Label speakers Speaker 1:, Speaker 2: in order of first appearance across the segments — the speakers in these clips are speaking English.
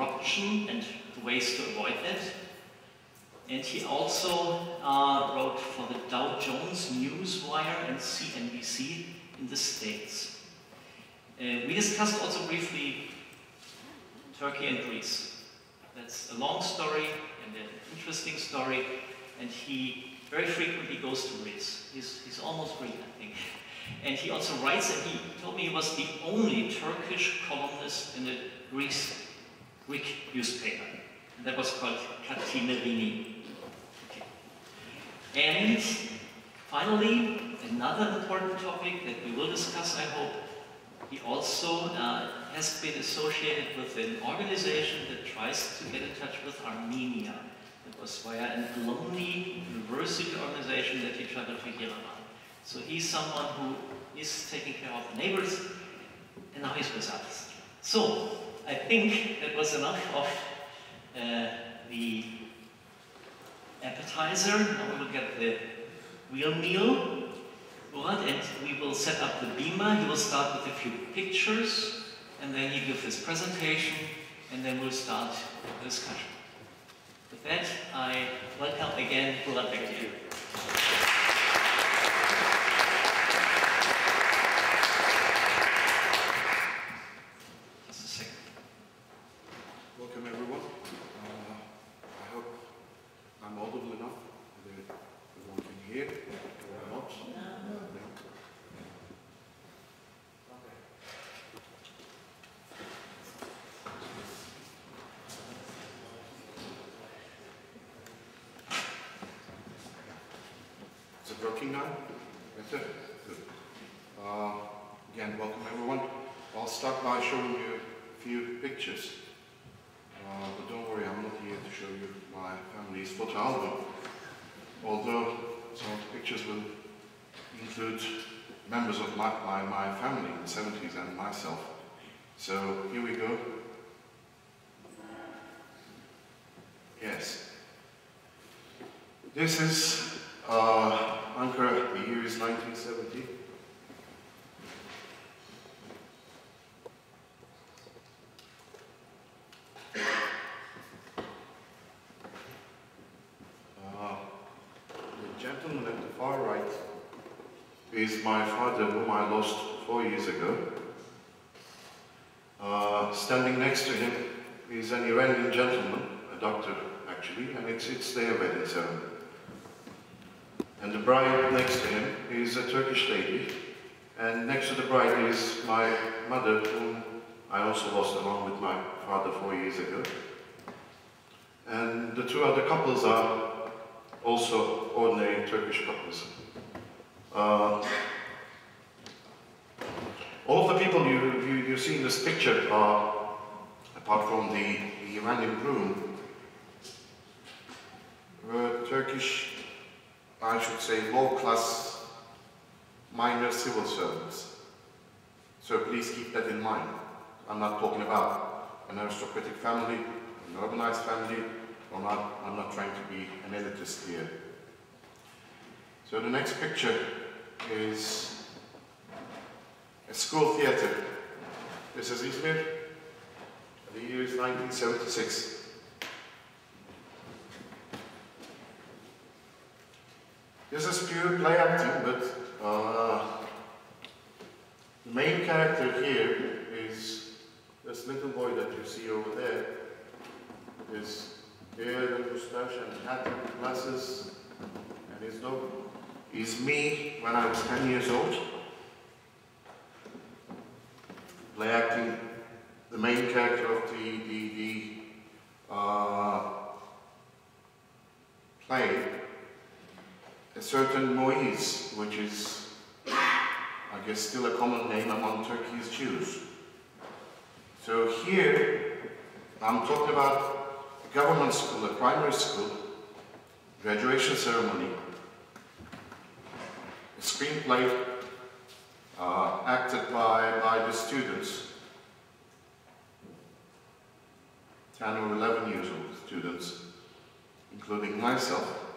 Speaker 1: corruption and ways to avoid that. And he also uh, wrote for the Dow Jones Newswire and CNBC in the States. Uh, we discussed also briefly Turkey and Greece. That's a long story and an interesting story, and he very frequently goes to Greece. He's, he's almost Greek, I think. And he also writes, and he told me he was the only Turkish columnist in a Greece, Greek newspaper. That was called Kathimerini. And finally, another important topic that we will discuss, I hope, he also uh, has been associated with an organization that tries to get in touch with Armenia. It was via an alumni university organization that he traveled to Yerevan. So he's someone who is taking care of the neighbors, and now he's with us. So I think that was enough of uh, the appetizer. Now we will get the real meal. Murat, and we will set up the beamer. He will start with a few pictures, and then he give his presentation, and then we'll start the discussion. With that, I welcome again Murat back to you.
Speaker 2: working now? Better? Good. Uh, again, welcome everyone. I'll start by showing you a few pictures. Uh, but don't worry, I'm not here to show you my family's photo album. Although some of the pictures will include members of my, my, my family in the 70s and myself. So here we go. Yes. This is uh, Ankara, the year is 1970. Uh, the gentleman at the far right is my father, whom I lost four years ago. Uh, standing next to him is an Iranian gentleman, a doctor actually, and it's, it's their wedding ceremony. And the bride next to him is a Turkish lady. And next to the bride is my mother, whom I also lost along with my father four years ago. And the two other couples are also ordinary Turkish couples. Uh, all of the people you, you, you see in this picture are, apart from the, the Iranian groom, were Turkish I should say, low-class minor civil servants. So please keep that in mind. I'm not talking about an aristocratic family, an urbanized family, or not, I'm not trying to be an elitist here. So the next picture is a school theater. This is Izmir. The year is 1976. This is pure play acting, but uh, the main character here is this little boy that you see over there. His hair and mustache and hat and glasses and his dog is me when I was 10 years old. Play acting the main character of the, the, the uh, play a certain Moise, which is, I guess, still a common name among Turkey's Jews. So here, I'm talking about a government school, a primary school, graduation ceremony, a screenplay uh, acted by, by the students, 10 or 11 years old students, including myself.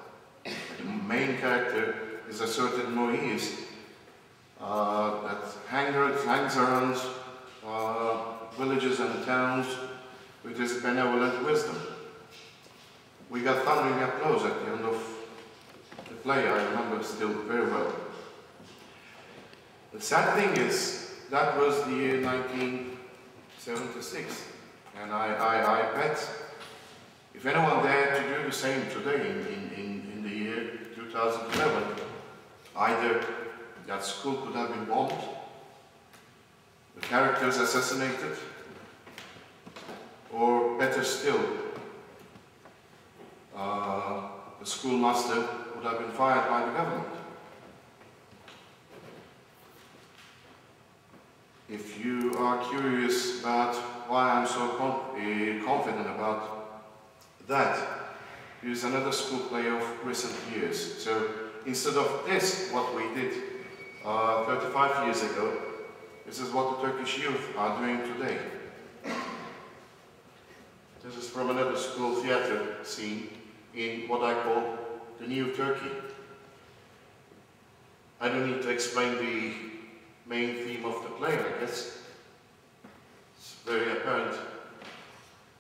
Speaker 2: The main character is a certain Moise uh, that hangs around uh, villages and towns with his benevolent wisdom. We got thundering applause at the end of the play, I remember still very well. The sad thing is, that was the year 1976, and I, I, I bet if anyone dared to do the same today in, in, in the year 2011, either that school could have been bombed, the characters assassinated, or better still, uh, the schoolmaster would have been fired by the government. If you are curious about why I'm so uh, confident about that, here's another school play of recent years. So instead of this, what we did uh, 35 years ago, this is what the Turkish youth are doing today. This is from another school theatre scene in what I call the New Turkey. I don't need to explain the main theme of the play, I guess. It's very apparent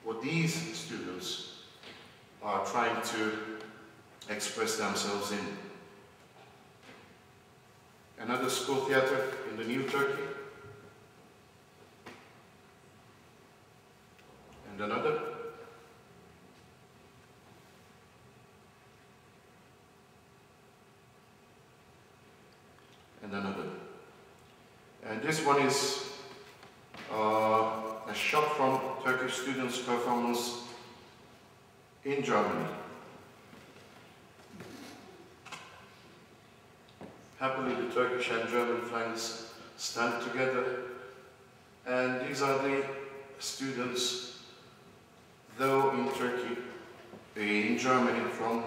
Speaker 2: what these students are trying to express themselves in. Another school theatre in the New Turkey. And another. And another. And this one is uh, a shot from Turkish students' performance in Germany. Happily, the Turkish and German flags stand together, and these are the students, though in Turkey, in Germany, from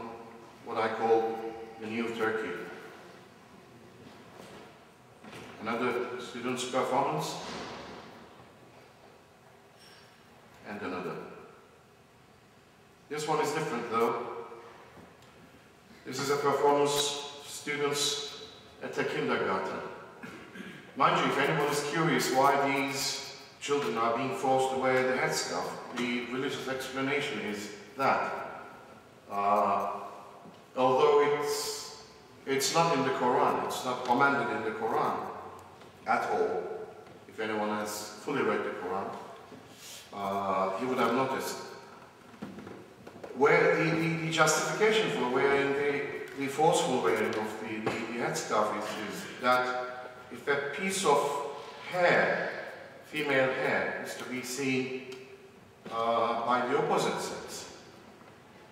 Speaker 2: what I call the New Turkey. Another student's performance, and another. This one is different though. This is a performance students at the kindergarten. Mind you, if anyone is curious why these children are being forced to wear the headscarf, the religious explanation is that uh, although it's, it's not in the Quran, it's not commanded in the Quran at all, if anyone has fully read the Quran, uh, he would have noticed. Where the, the, the justification for wearing the, the forceful wearing of the, the, the headscarf is, is that if a piece of hair, female hair, is to be seen uh, by the opposite sex,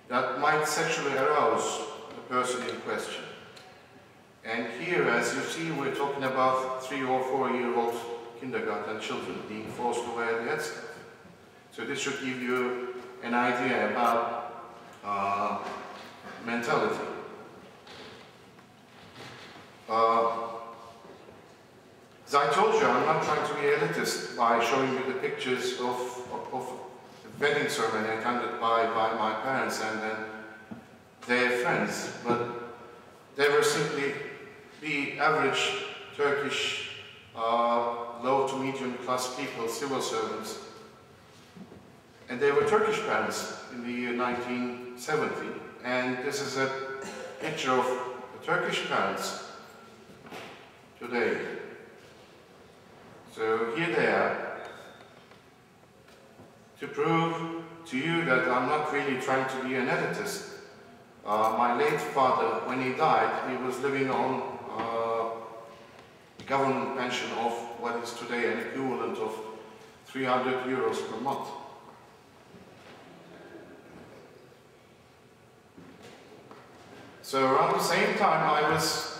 Speaker 2: that might sexually arouse the person in question. And here, as you see, we're talking about three or four year old kindergarten children being forced to wear the headscarf. So this should give you an idea about uh, mentality. Uh, as I told you, I'm not trying to be elitist by showing you the pictures of, of, of the wedding ceremony attended by, by my parents and, and their friends, but they were simply the average Turkish uh, low to medium class people, civil servants, and they were Turkish parents in the year 1970. And this is a picture of the Turkish parents today. So here they are to prove to you that I'm not really trying to be an elitist. Uh, my late father, when he died, he was living on uh, a government pension of what is today an equivalent of 300 euros per month. So around the same time I was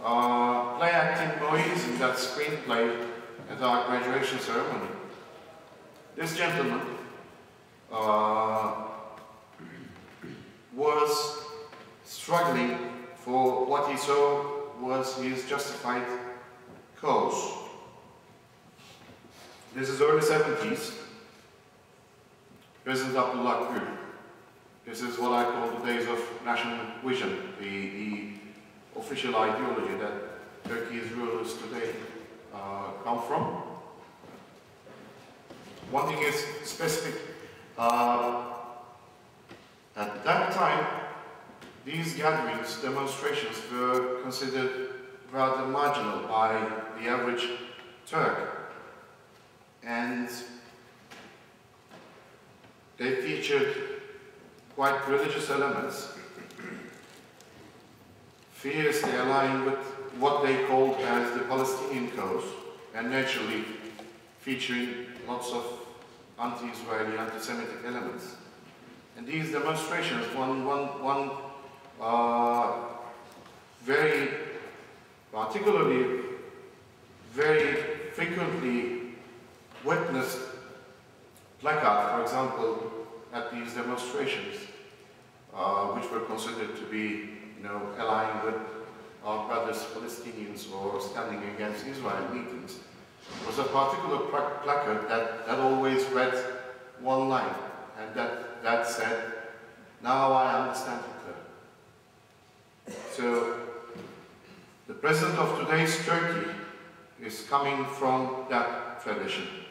Speaker 2: uh, play acting Moise in that screenplay at our graduation ceremony. This gentleman uh, was struggling for what he saw was his justified cause. This is early 70s. President Abdullah Gül this is what I call the days of national vision, the, the official ideology that Turkey's rulers today uh, come from. One thing is specific Uh, at that time, these gatherings, demonstrations, were considered rather marginal by the average Turk. And they featured quite religious elements, fiercely aligned with what they called as the Palestinian cause, and naturally featuring lots of anti-Israeli, anti-Semitic elements. And these demonstrations, one, one, one uh, very particularly, very frequently witnessed placard, for example, at these demonstrations, uh, which were considered to be, you know, aligned with our brothers Palestinians or standing against Israel meetings, was a particular placard that, that always read one line, and that, that said, now I understand Hitler. So, the president of today's Turkey is coming from that tradition.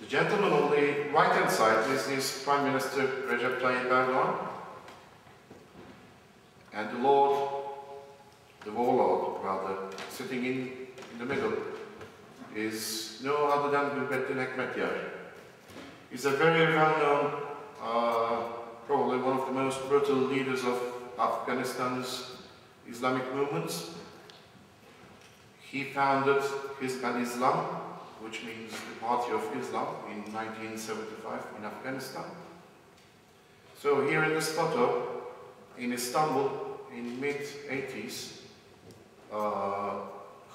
Speaker 2: The gentleman on the right-hand side is his Prime Minister Recep Tayyip Erdogan. And the Lord, the warlord rather, sitting in, in the middle is no other than Gulbuddin Hekmatyar. He's a very well-known, uh, probably one of the most brutal leaders of Afghanistan's Islamic movements. He founded Hizb islam which means the Party of Islam, in 1975 in Afghanistan. So here in this photo, in Istanbul, in mid-80s, uh,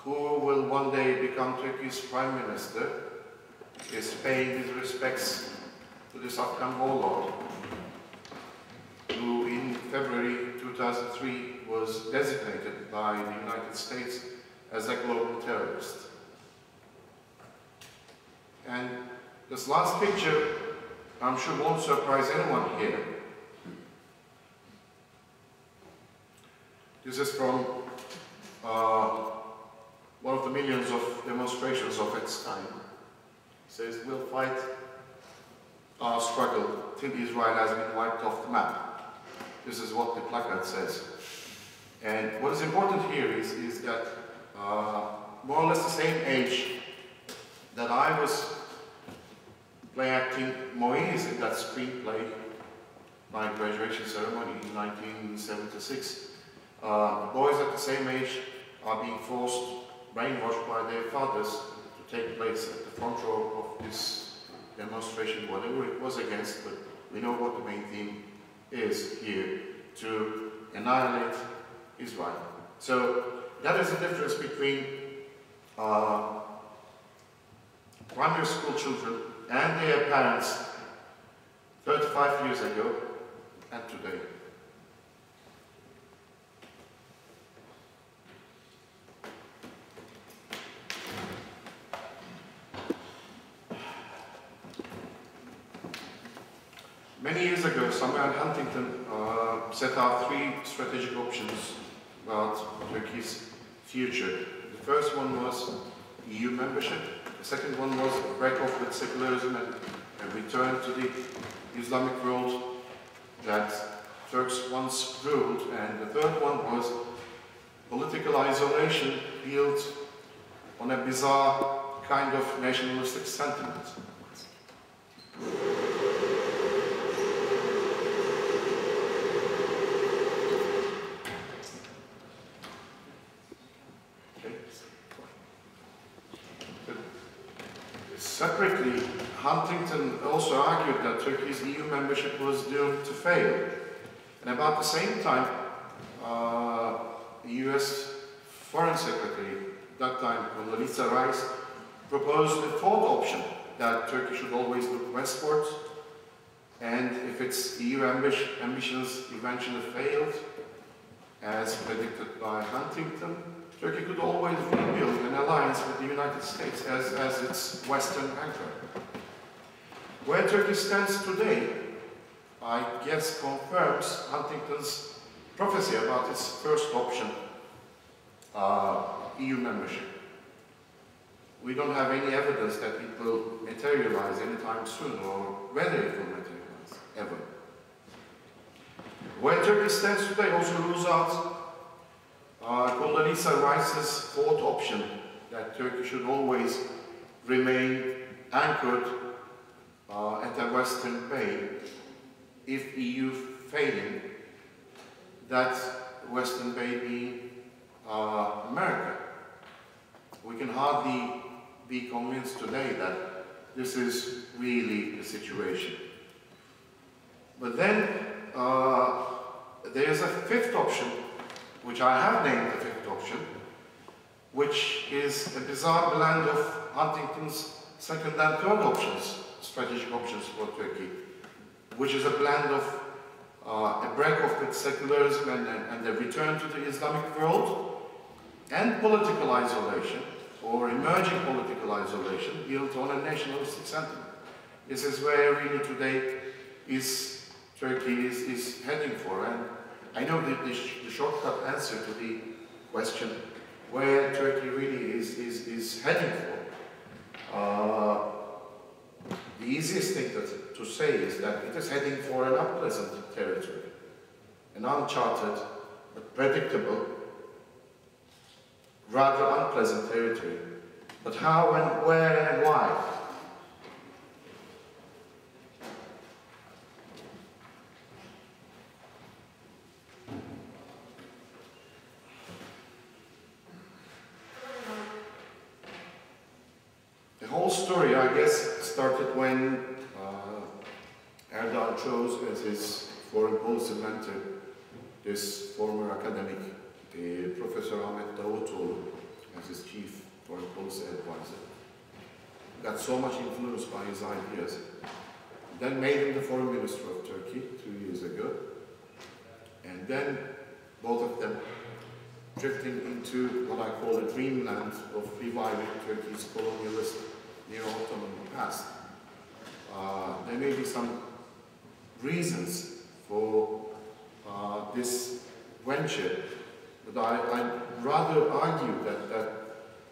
Speaker 2: who will one day become Turkey's prime minister, is paying his respects to this Afghan warlord, who in February 2003 was designated by the United States as a global terrorist. And this last picture, I'm sure won't surprise anyone here. This is from uh, one of the millions of demonstrations of its time. It says, we'll fight our struggle till Israel has been wiped off the map. This is what the placard says. And what is important here is, is that uh, more or less the same age that I was play acting in that screenplay, my graduation ceremony in 1976. Uh, boys at the same age are being forced, brainwashed by their fathers to take place at the front row of this demonstration, whatever it was against, but we know what the main theme is here, to annihilate Israel. So that is the difference between uh, primary school children and their parents 35 years ago and today. Many years ago, Samuel Huntington uh, set out three strategic options about Turkey's future. The first one was EU membership, the second one was a break off with secularism and a return to the Islamic world that Turks once ruled. And the third one was political isolation built on a bizarre kind of nationalistic sentiment. Separately, Huntington also argued that Turkey's EU membership was doomed to fail. And about the same time, uh, the US Foreign Secretary, at that time Condoleezza Rice, proposed the fourth option, that Turkey should always look westward, and if its EU ambitions eventually failed, as predicted by Huntington, Turkey could always rebuild an alliance with the United States as, as its Western anchor. Where Turkey stands today, I guess confirms Huntington's prophecy about its first option, uh, EU membership. we don't have any evidence that it will materialize anytime soon or whether it will materialize, ever. Where Turkey stands today also rules out uh, Condoleezza Rice's fourth option that Turkey should always remain anchored uh, at the Western Bay if EU failing, that Western Bay being uh, America. We can hardly be convinced today that this is really the situation. But then uh, there's a fifth option, which I have named the fifth option, which is a bizarre blend of Huntington's second and third options, strategic options for Turkey, which is a blend of uh, a break of with secularism and, and a return to the Islamic world, and political isolation, or emerging political isolation, built on a nationalistic sentiment. This is where really today is Turkey is, is heading for. And I know the, the, the shortcut answer to the question where Turkey really is, is, is heading for. Uh, the easiest thing to, to say is that it is heading for an unpleasant territory, an uncharted but predictable, rather unpleasant territory. But how and where and why? The whole story, I guess, started when uh, Erdogan chose as his foreign policy mentor this former academic, the Professor Ahmet Davutoğlu, as his chief foreign policy advisor. Got so much influence by his ideas. Then made him the foreign minister of Turkey two years ago. And then both of them drifting into what I call a dreamland of reviving Turkey's colonialist neo-Ottoman past. Uh, there may be some reasons for uh, this venture, but I, I'd rather argue that, that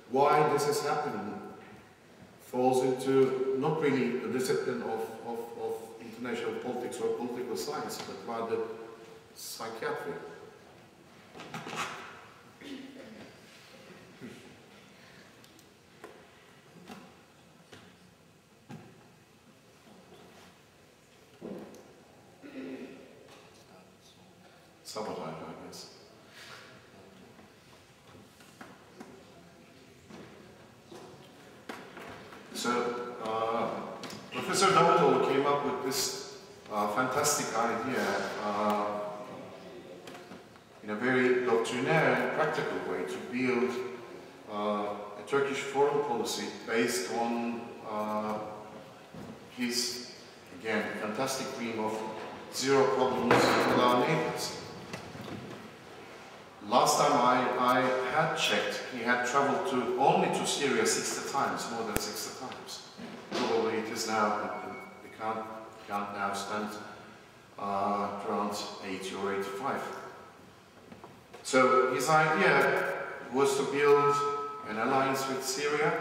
Speaker 2: why this is happening falls into not really the discipline of, of, of international politics or political science, but rather psychiatry. Sabotage, I guess. So, uh, Professor Davutoğlu came up with this uh, fantastic idea uh, in a very doctrinaire and practical way to build uh, a Turkish foreign policy based on uh, his, again, fantastic dream of zero problems with our neighbors. Last time I, I had checked, he had traveled to only to Syria 60 times, more than 60 times. Probably it is now, count, count now stands uh, around 80 or 85. So his idea was to build an alliance with Syria.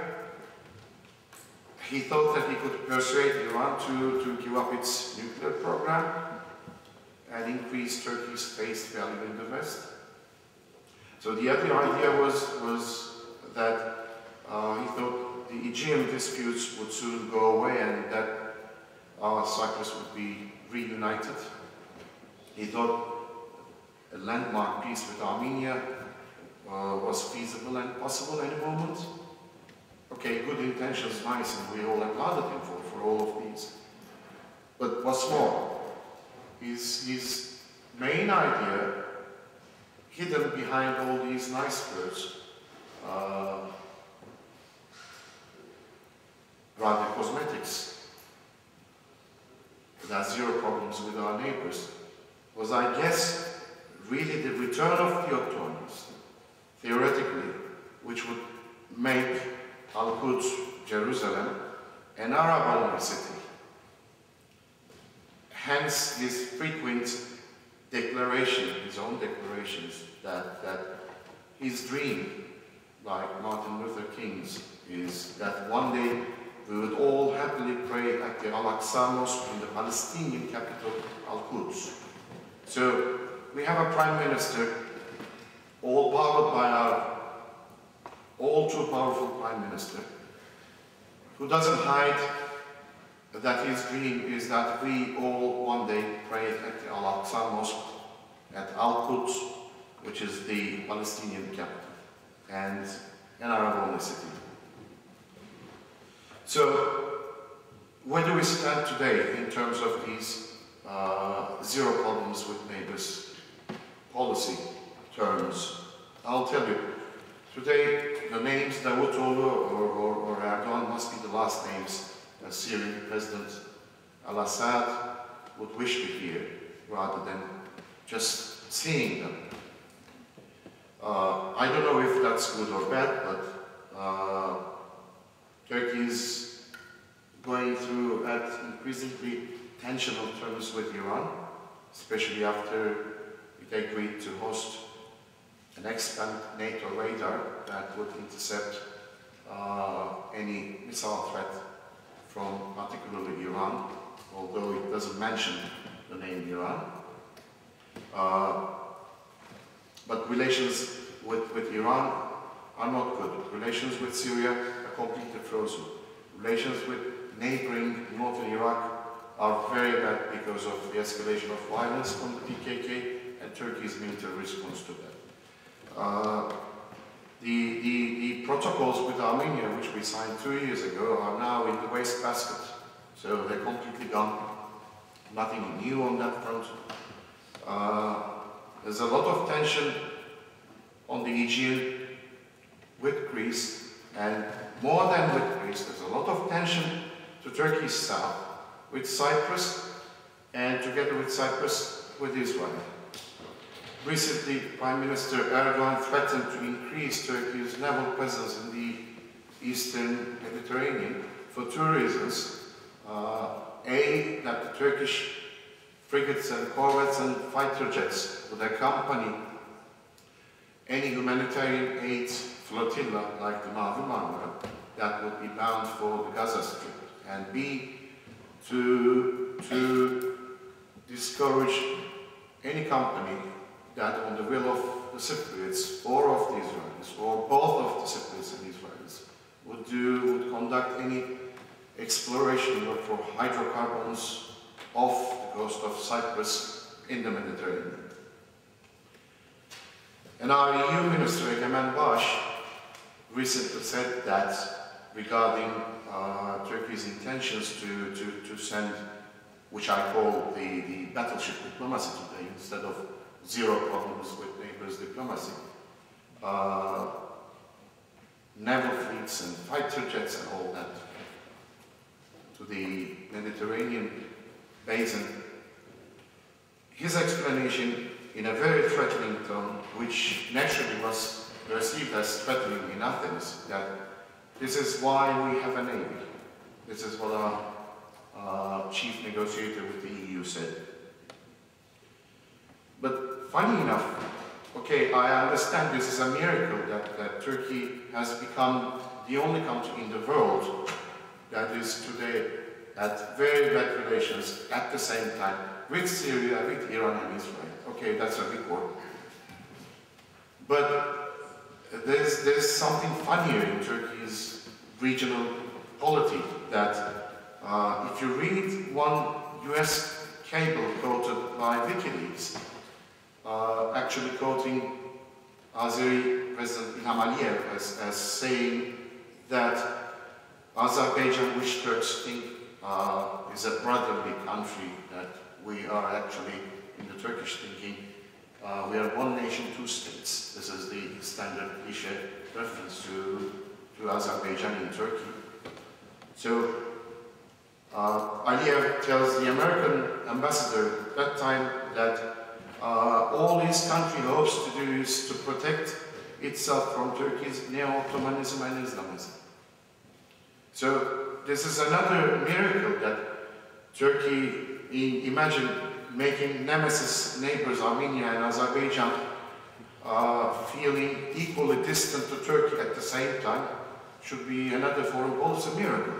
Speaker 2: He thought that he could persuade Iran to, to give up its nuclear program and increase Turkey's face value in the West. So the other idea was, was that uh, he thought the Aegean disputes would soon go away and that uh, Cyprus would be reunited. He thought a landmark peace with Armenia uh, was feasible and possible any moment. Okay, good intentions, nice, and we all applauded him for, for all of these. But what's more, his, his main idea hidden behind all these nice words, uh, rather cosmetics, that zero problems with our neighbors, was, I guess, really the return of the Ottomans, theoretically, which would make Al-Quds, Jerusalem, an Arab-only city. Hence his frequent declaration, his own declarations, that, that his dream like Martin Luther King's, is that one day we would all happily pray at the Al-Aqsa Mosque in the Palestinian capital, Al-Quds. So we have a prime minister, all powered by our all too powerful prime minister, who doesn't hide that his dream is that we all one day pray at the Al-Aqsa Mosque at Al-Quds, which is the Palestinian capital, and an Arab-only city. So, where do we stand today in terms of these uh, zero problems with neighbors policy terms? I'll tell you, today the names Davutoglu or, or, or Erdogan must be the last names that Syrian President al-Assad would wish to hear rather than just seeing them. Uh, I don't know if that's good or bad, but uh, Turkey is going through at increasingly tensional terms with Iran, especially after it agreed to host an expand NATO radar that would intercept uh, any missile threat from particularly Iran, although it doesn't mention the name Iran. Uh, but relations with, with Iran are not good. Relations with Syria are completely frozen. Relations with neighboring northern Iraq are very bad because of the escalation of violence from the PKK and Turkey's military response to that. Uh, the, the, the protocols with Armenia, which we signed two years ago, are now in the wastebasket. So they're completely gone. Nothing new on that front. Uh, there's a lot of tension on the Aegean with Greece, and more than with Greece, there's a lot of tension to Turkey's south with Cyprus, and together with Cyprus, with Israel. Recently, Prime Minister Erdogan threatened to increase Turkey's naval presence in the eastern Mediterranean for two reasons. Uh, a, that the Turkish frigates and corvettes and fighter jets would accompany any humanitarian aid flotilla like the Mavi Marmara that would be bound for the Gaza Strip. And B, to, to discourage any company that on the will of the Cypriots or of the Israelis or both of the Cypriots and Israelis would do, would conduct any exploration work for hydrocarbons off the coast of Cyprus in the Mediterranean. And our EU Minister, Egemen Bağış, recently said that regarding uh, Turkey's intentions to, to, to send, which I call the, the battleship diplomacy today, instead of zero problems with neighbors diplomacy. Uh, naval fleets and fighter jets and all that to the Mediterranean basin. His explanation in a very threatening tone, which naturally was perceived as threatening in Athens, that this is why we have a navy. This is what our uh, chief negotiator with the EU said. But funny enough, okay, I understand this is a miracle that, that Turkey has become the only country in the world that is today at very bad relations at the same time with Syria, with Iran and Israel. Okay, that's a big word. But there's, there's something funnier in Turkey's regional polity that uh, if you read one US cable quoted by WikiLeaks, uh, actually quoting Azeri President Ilham Aliyev as, as saying that Azerbaijan, which Turks think uh, is a brotherly country, that we are actually, in the Turkish thinking, uh, we are one nation, two states. This is the standard cliche reference to, to Azerbaijan in Turkey. So uh, Aliyev tells the American ambassador at that time that uh, all his country hopes to do is to protect itself from Turkey's neo-Ottomanism and Islamism. So this is another miracle that Turkey, in, imagine making nemesis neighbors Armenia and Azerbaijan uh, feeling equally distant to Turkey at the same time should be another foreign policy miracle.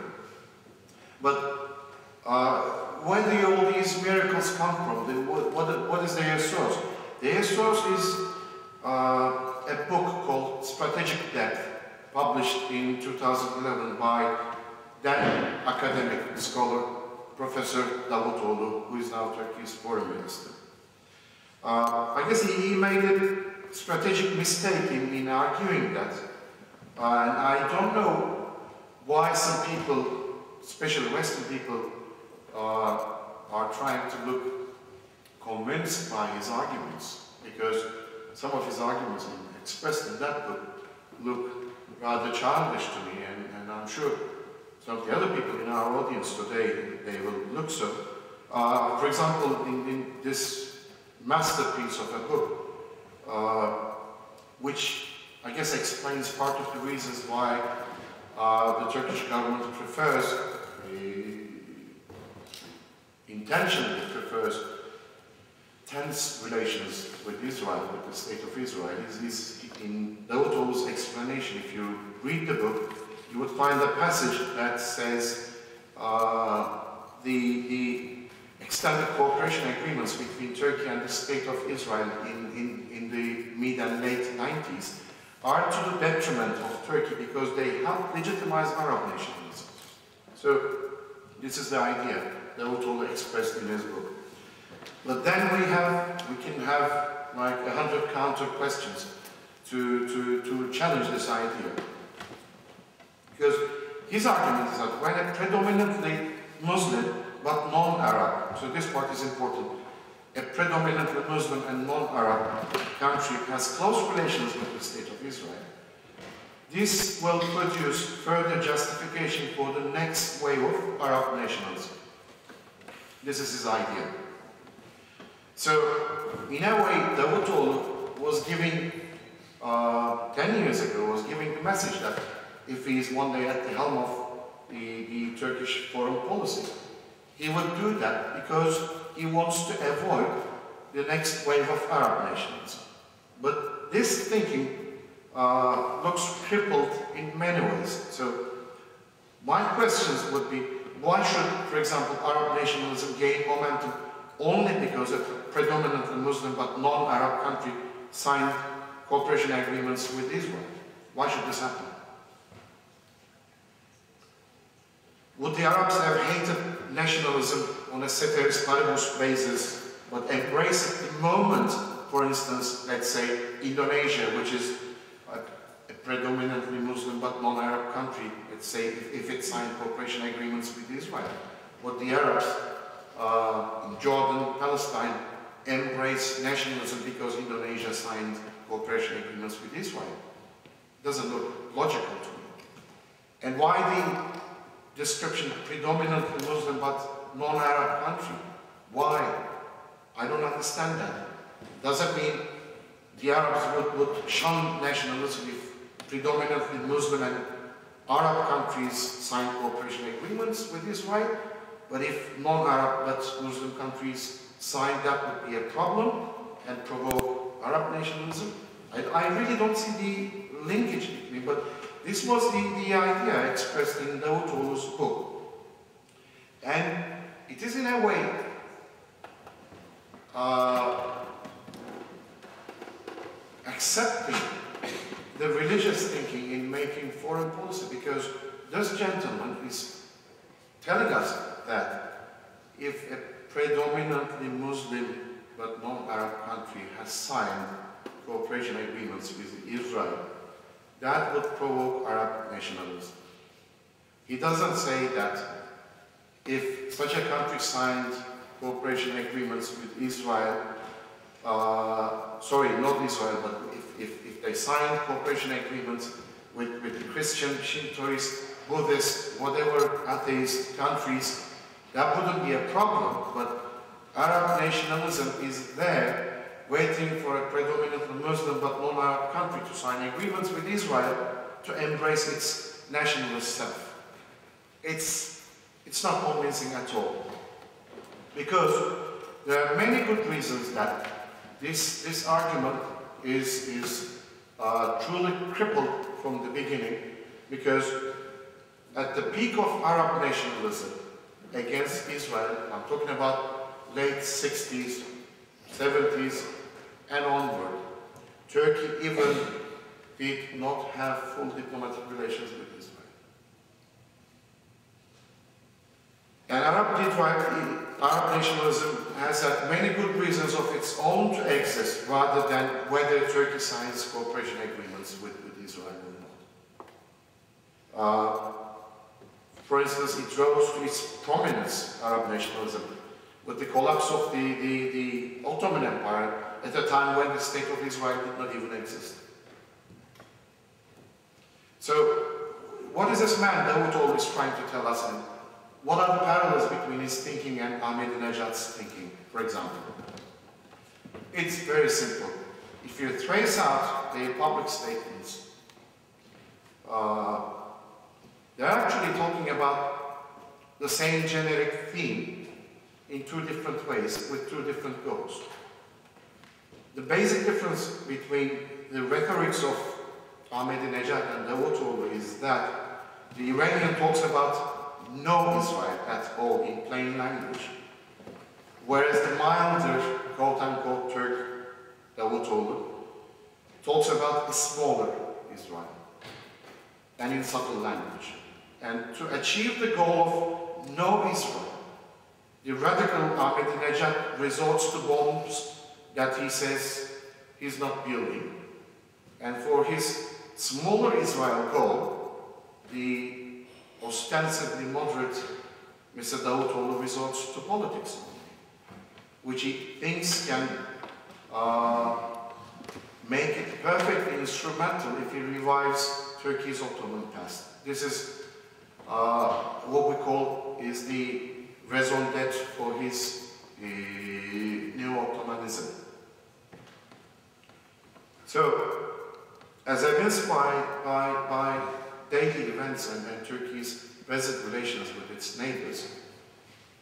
Speaker 2: But uh, where do all these miracles come from? The, what, what, what is their source? Their source is uh, a book called Strategic Depth, published in 2011 by then academic scholar Professor Davutoğlu, who is now Turkey's foreign minister. Uh, I guess he, made a strategic mistake in, in arguing that. Uh, and I don't know why some people, especially Western people, are trying to look convinced by his arguments, because some of his arguments expressed in that book look rather childish to me, and, and I'm sure some of the other people in our audience today, they will look so. Uh, for example, in, in, this masterpiece of a book, uh, which I guess explains part of the reasons why uh, the Turkish government prefers, intentionally prefers tense relations with Israel, with the state of Israel, is, is in Davutoğlu's explanation. If you read the book, you would find a passage that says uh, the, the extended cooperation agreements between Turkey and the state of Israel in, in, in the mid and late 90s are to the detriment of Turkey because they help legitimize Arab nationalism. So this is the idea that Davutoğlu expressed in his book. But then we have, we can have like a hundred counter questions to, to, to challenge this idea. Because his argument is that when a predominantly Muslim but non-Arab, so this part is important, a predominantly Muslim and non-Arab country has close relations with the state of Israel, this will produce further justification for the next wave of Arab nationalism. This is his idea. So, in a way, Davutoğlu was giving, uh, 10 years ago, was giving the message that if he is one day at the helm of the, the Turkish foreign policy, he would do that because he wants to avoid the next wave of Arab nations. But this thinking uh, looks crippled in many ways. So my questions would be, why should, for example, Arab nationalism gain momentum only because a predominantly Muslim but non-Arab country signed cooperation agreements with Israel? Why should this happen? Would the Arabs have hated nationalism on a ceteris paribus basis, but embrace at the moment, for instance, let's say Indonesia, which is a, predominantly Muslim but non-Arab country, say if, it signed cooperation agreements with Israel? Would the Arabs uh, in Jordan, Palestine, embrace nationalism because Indonesia signed cooperation agreements with Israel? Doesn't look logical to me. And why the description predominantly Muslim but non-Arab country. Why? I don't understand that. Does it mean the Arabs would, would shun nationalism if predominantly Muslim and Arab countries sign cooperation agreements with Israel? But if non-Arab but Muslim countries sign, that would be a problem and provoke Arab nationalism? I, I really don't see the linkage between, but this was the, the idea expressed in Davutoğlu's book. And it is in a way uh, accepting the religious thinking in making foreign policy because this gentleman is telling us that if a predominantly Muslim but non-Arab country has signed cooperation agreements with Israel that would provoke Arab nationalism. He doesn't say that if such a country signed cooperation agreements with Israel, uh, sorry, not Israel, but if, if, if, they signed cooperation agreements with, with the Christian, Shintoist, Buddhist, whatever atheist countries, that wouldn't be a problem. But Arab nationalism is there waiting for a predominantly Muslim but non-Arab country to sign agreements with Israel to embrace its nationalist self. It's, it's not convincing at all. Because there are many good reasons that this, this argument is, is uh, truly crippled from the beginning because at the peak of Arab nationalism against Israel, I'm talking about late 60s, 70s and onward, Turkey even did not have full diplomatic relations with Israel. And Arab, Arab nationalism has had many good reasons of its own to exist rather than whether Turkey signs cooperation agreements with, with Israel or not. Uh, for instance, it rose to its prominence, Arab nationalism, with the collapse of the, the, the Ottoman Empire at a time when the state of Israel did not even exist. So, what is this man Davutoğlu is trying to tell us? What are the parallels between his thinking and Ahmadinejad's thinking, for example? It's very simple. If you trace out their public statements, uh, they're actually talking about the same generic theme in two different ways with two different goals. The basic difference between the rhetorics of Ahmadinejad and Davutoğlu is that the Iranian talks about no Israel at all in plain language, whereas the milder, quote-unquote Turk Davutoğlu talks about a smaller Israel and in subtle language. And to achieve the goal of no Israel, the radical Ahmadinejad resorts to bombs that he says he's not building. And for his smaller Israel goal, the ostensibly moderate Mr. Davutoğlu resorts to politics, which he thinks can uh, make it perfectly instrumental if he revives Turkey's Ottoman past. This is uh, what we call is the raison d'etre for his uh, new Ottomanism. So, as evidenced by, by, by daily events and, and Turkey's present relations with its neighbors,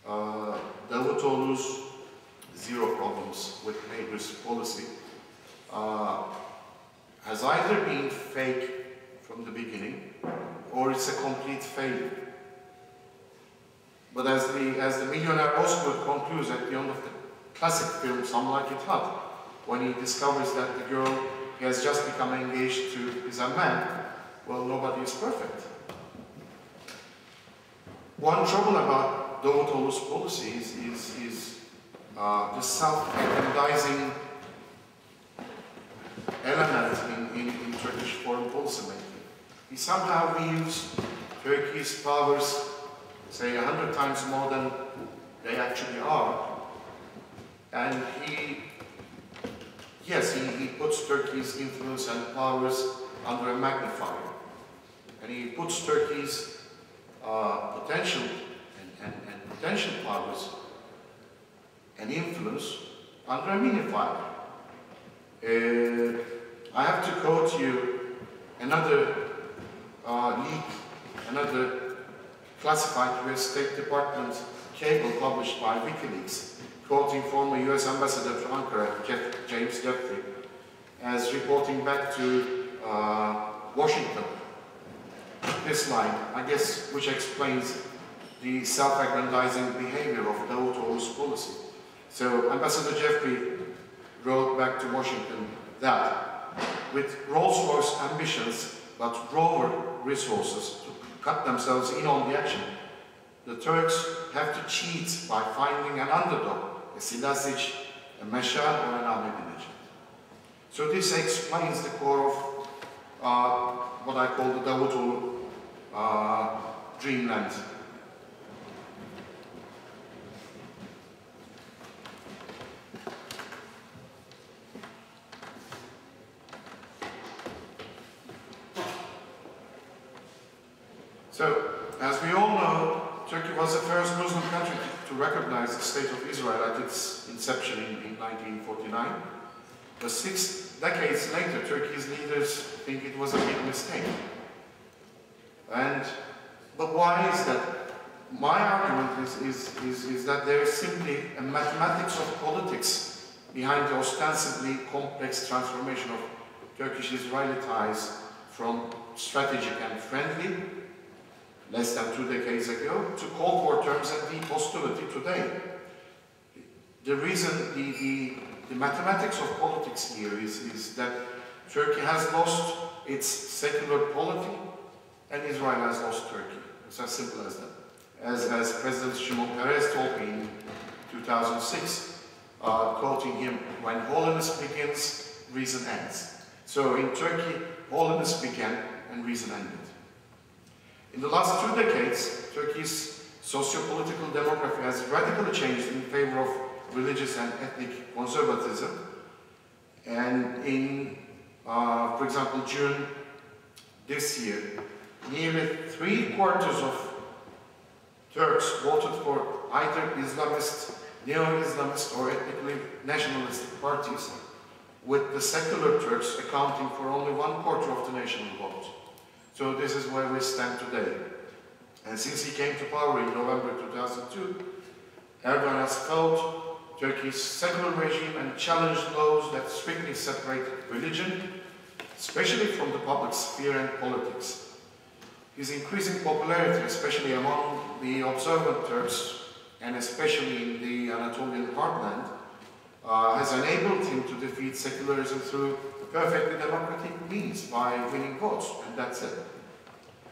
Speaker 2: uh, Davutoğlu's zero problems with neighbors policy uh, has either been fake from the beginning or it's a complete failure. But as the, as the millionaire Oscar concludes at the end of the classic film Some Like It Hot, when he discovers that the girl he has just become engaged to is a man, well, nobody is perfect. One trouble about Davutoğlu's policy is, is, uh, the self-aggrandizing element in, in, in Turkish foreign policy making. He somehow views Turkey's powers, say, a hundred times more than they actually are. And he yes, he, he puts Turkey's influence and powers under a magnifier. And he puts Turkey's uh, potential and, and, and, potential powers and influence under a magnifier. Uh, I have to quote you another uh, leak, another classified US State Department cable published by WikiLeaks quoting former US Ambassador to Ankara, Jeff, James Jeffrey, as reporting back to uh, Washington. This line, I guess, which explains the self-aggrandizing behavior of Davutoğlu's policy. So Ambassador Jeffrey wrote back to Washington that with Rolls-Royce ambitions but Rover resources to cut themselves in on the action, the Turks have to cheat by finding an underdog a Silasic, a Mashal, or an Ahmadinejad. So this explains the core of uh, what I call the Davutoğlu uh, dreamland. So, as we all know, Turkey was the first Muslim country to recognize the State of Israel at its inception in, in 1949. But six decades later, Turkey's leaders think it was a big mistake. And, but why is that? My argument is, is, is, is that there is simply a mathematics of politics behind the ostensibly complex transformation of Turkish-Israeli ties from strategic and friendly less than two decades ago to Cold War terms and deep hostility today. The reason, the, the, the mathematics of politics here is, is that Turkey has lost its secular polity and Israel has lost Turkey. It's as simple as that. As, as President Shimon Peres told me in 2006, uh, quoting him, when holiness begins, reason ends. So in Turkey, holiness began and reason ended. In the last two decades, Turkey's socio-political demography has radically changed in favor of religious and ethnic conservatism. And in, uh, for example, June this year, nearly three quarters of Turks voted for either Islamist, neo-Islamist or ethnically nationalist parties, with the secular Turks accounting for only one quarter of the national vote. So this is where we stand today. And since he came to power in November 2002, Erdogan has fought Turkey's secular regime and challenged laws that strictly separate religion, especially from the public sphere and politics. His increasing popularity, especially among the observant Turks, and especially in the Anatolian heartland, uh, has enabled him to defeat secularism through perfectly democratic means by winning votes, and that's it.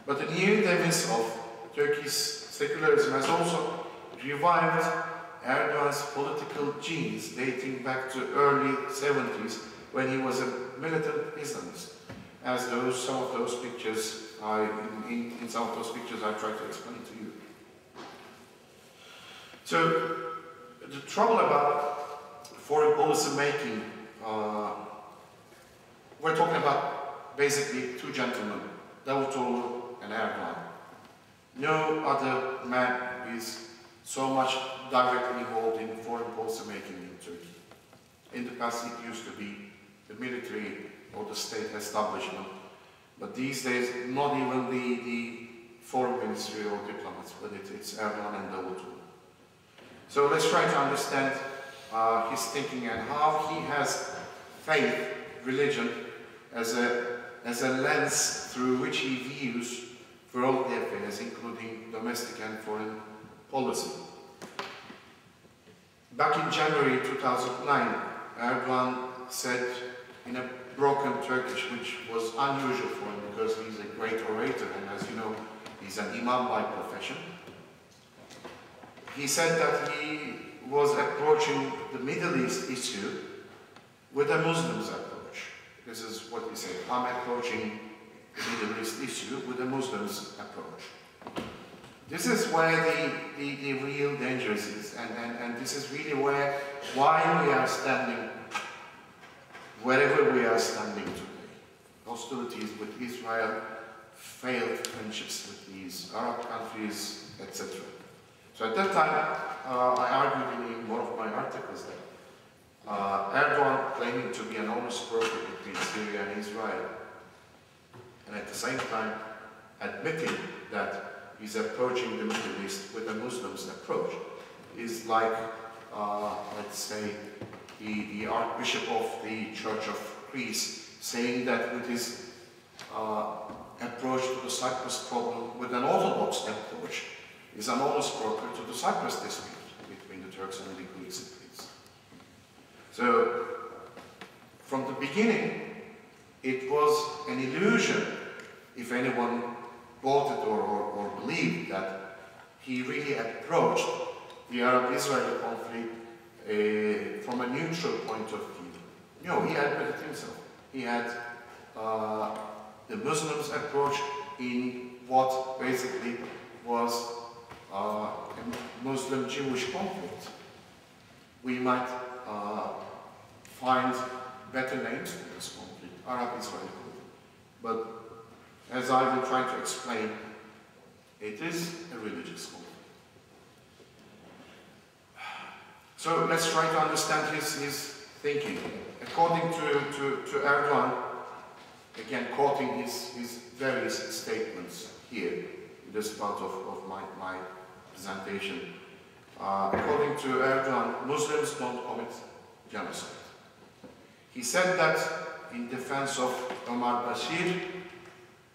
Speaker 2: But the new demise of Turkey's secularism has also revived Erdogan's political genes dating back to early 70s when he was a militant Islamist, as those some of those pictures I, in, in some of those pictures I try to explain to you. So the trouble about foreign policy making, uh, we're talking about basically two gentlemen, Davutoglu and Erdogan. No other man is so much directly involved in foreign policy making in Turkey. In the past it used to be the military or the state establishment, but these days not even the, the foreign ministry or diplomats, but it, it's Erdogan and Davutoglu. So let's try to understand uh, his thinking and how he has faith, religion, as a, as a lens through which he views world affairs, including domestic and foreign policy. Back in January 2009, Erdogan said in a broken Turkish, which was unusual for him because he's a great orator and as you know, he's an imam by profession. He said that he was approaching the Middle East issue with a Muslim's approach. This is what he said, I'm approaching the Middle East issue with a Muslim's approach. This is where the, the, the real danger is, and, and, and this is really where, why we are standing wherever we are standing today. Hostilities with Israel, failed friendships with these Arab countries, etc. So at that time, uh, I argued in one of my articles that uh, Erdogan claiming to be an honest broker between Syria and Israel, and at the same time admitting that he's approaching the Middle East with a Muslim's approach, is like, uh, let's say, the, the Archbishop of the Church of Greece saying that with his uh, approach to the Cyprus problem with an Orthodox approach is an honest broker to the Cyprus dispute between the Turks and the Greek Cypriots. So, from the beginning, it was an illusion if anyone bought it or, or, or believed that he really approached the Arab-Israeli conflict from a neutral point of view. No, he admitted himself. He had uh, the Muslims approach in what basically was uh, a Muslim-Jewish conflict. We might uh, find better names for this conflict, Arab-Israeli conflict. But as I will try to explain, it is a religious conflict. So let's try to understand his, his thinking. According to, to, to Erdogan, again quoting his, his various statements here in this part of, of my, my presentation, uh, according to Erdogan, Muslims don't commit genocide. He said that in defense of Omar Bashir,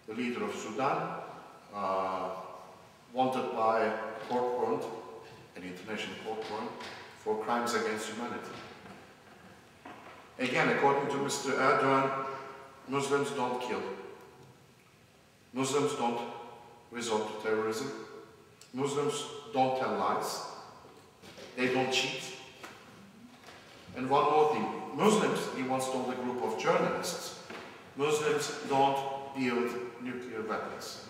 Speaker 2: the leader of Sudan, uh, wanted by court warrant, an international court warrant, for crimes against humanity. Again, according to Mr. Erdogan, Muslims don't kill. Muslims don't resort to terrorism. Muslims don't tell lies. They don't cheat. And one more thing. Muslims, he once told a group of journalists, Muslims don't build nuclear weapons.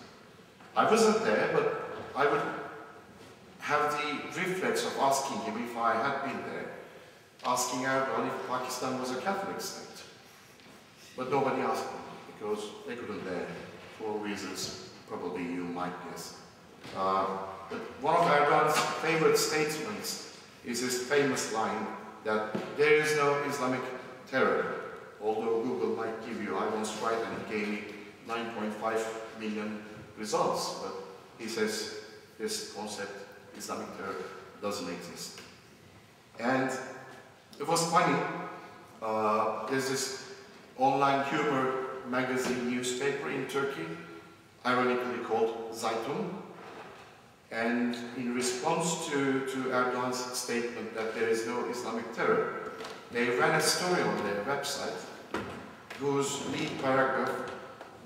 Speaker 2: I wasn't there, but I would have the reflex of asking him if I had been there, asking Erdogan if Pakistan was a Catholic state. But nobody asked me because they couldn't dare for reasons probably you might guess. Uh, but one of Erdogan's favorite statements is his famous line that there is no Islamic terror. Although Google might give you, I once tried and it gave me 9.5 million results, but he says this concept, Islamic terror, doesn't exist. And it was funny, uh, there's this online humor magazine newspaper in Turkey, ironically called Zaytung, and in response to, to Erdogan's statement that there is no Islamic terror, they ran a story on their website whose lead paragraph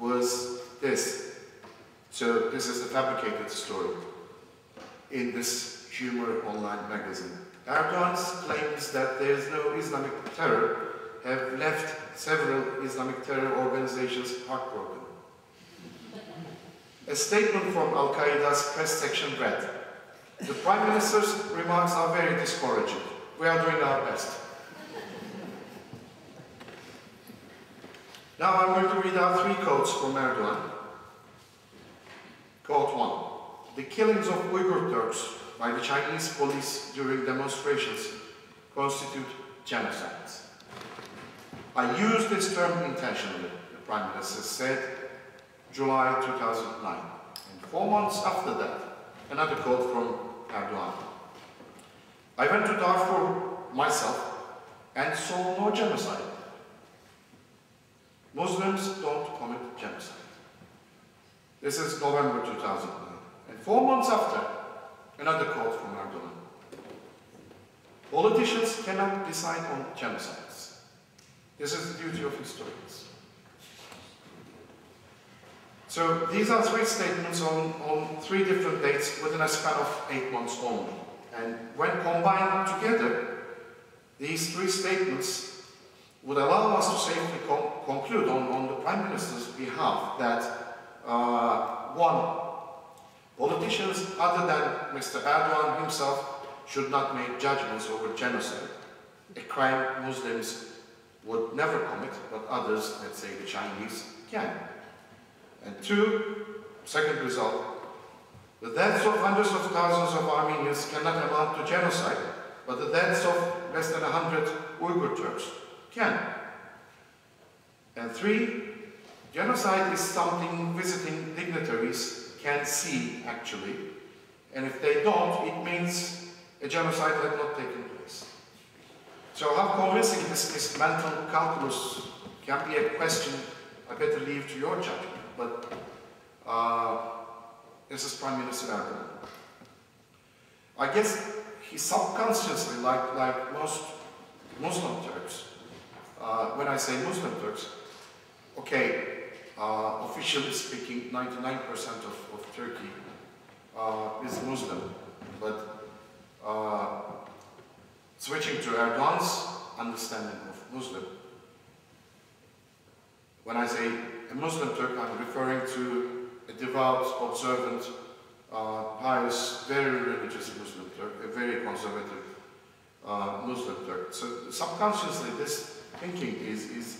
Speaker 2: was this. So this is a fabricated story in this humor online magazine. Erdogan's claims that there is no Islamic terror have left several Islamic terror organizations heartbroken. A statement from Al-Qaeda's press section read, the Prime Minister's remarks are very discouraging. We are doing our best. Now I'm going to read out three quotes from Erdogan. Quote 1. The killings of Uyghur Turks by the Chinese police during demonstrations constitute genocides. I use this term intentionally, the Prime Minister said, July 2009. And four months after that, another quote from Erdogan. I went to Darfur myself and saw no genocide. Muslims don't commit genocide. This is November 2009. Four months after, another quote from Erdogan. Politicians cannot decide on genocides. This is the duty of historians. So these are three statements on, on three different dates within a span of eight months only. And when combined together, these three statements would allow us to safely conclude on, on the Prime Minister's behalf that, uh, one, politicians other than Mr. Erdogan himself should not make judgments over genocide, a crime Muslims would never commit, but others, let's say the Chinese, can. And two, second result, the deaths of hundreds of thousands of Armenians cannot amount to genocide, but the deaths of less than 100 Uyghur Turks can. And three, genocide is something visiting dignitaries can see, actually. And if they don't, it means a genocide had not taken place. So how convincing this, this mental calculus can be a question I better leave to your judgment but uh, this is Prime Minister Erdogan. I guess he subconsciously, like, like most Muslim Turks, uh, when I say Muslim Turks, okay, uh, officially speaking, 99% of, of Turkey uh, is Muslim, but uh, switching to Erdogan's understanding of Muslim, when I say a Muslim Turk, I'm referring to a devout, observant, uh, pious, very religious Muslim Turk, a very conservative uh, Muslim Turk. So subconsciously this thinking is, is,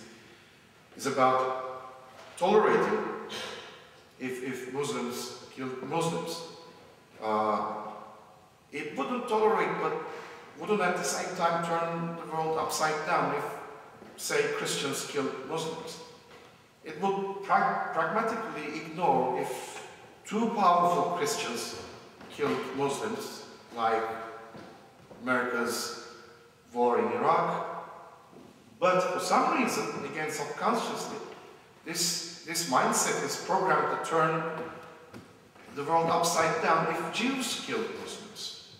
Speaker 2: is about tolerating if, if Muslims kill Muslims. Uh, it wouldn't tolerate, but wouldn't at the same time turn the world upside down if, say, Christians kill Muslims it would pra pragmatically ignore if two powerful Christians killed Muslims, like America's war in Iraq, But for some reason, again subconsciously, this, this mindset is programmed to turn the world upside down if Jews killed Muslims.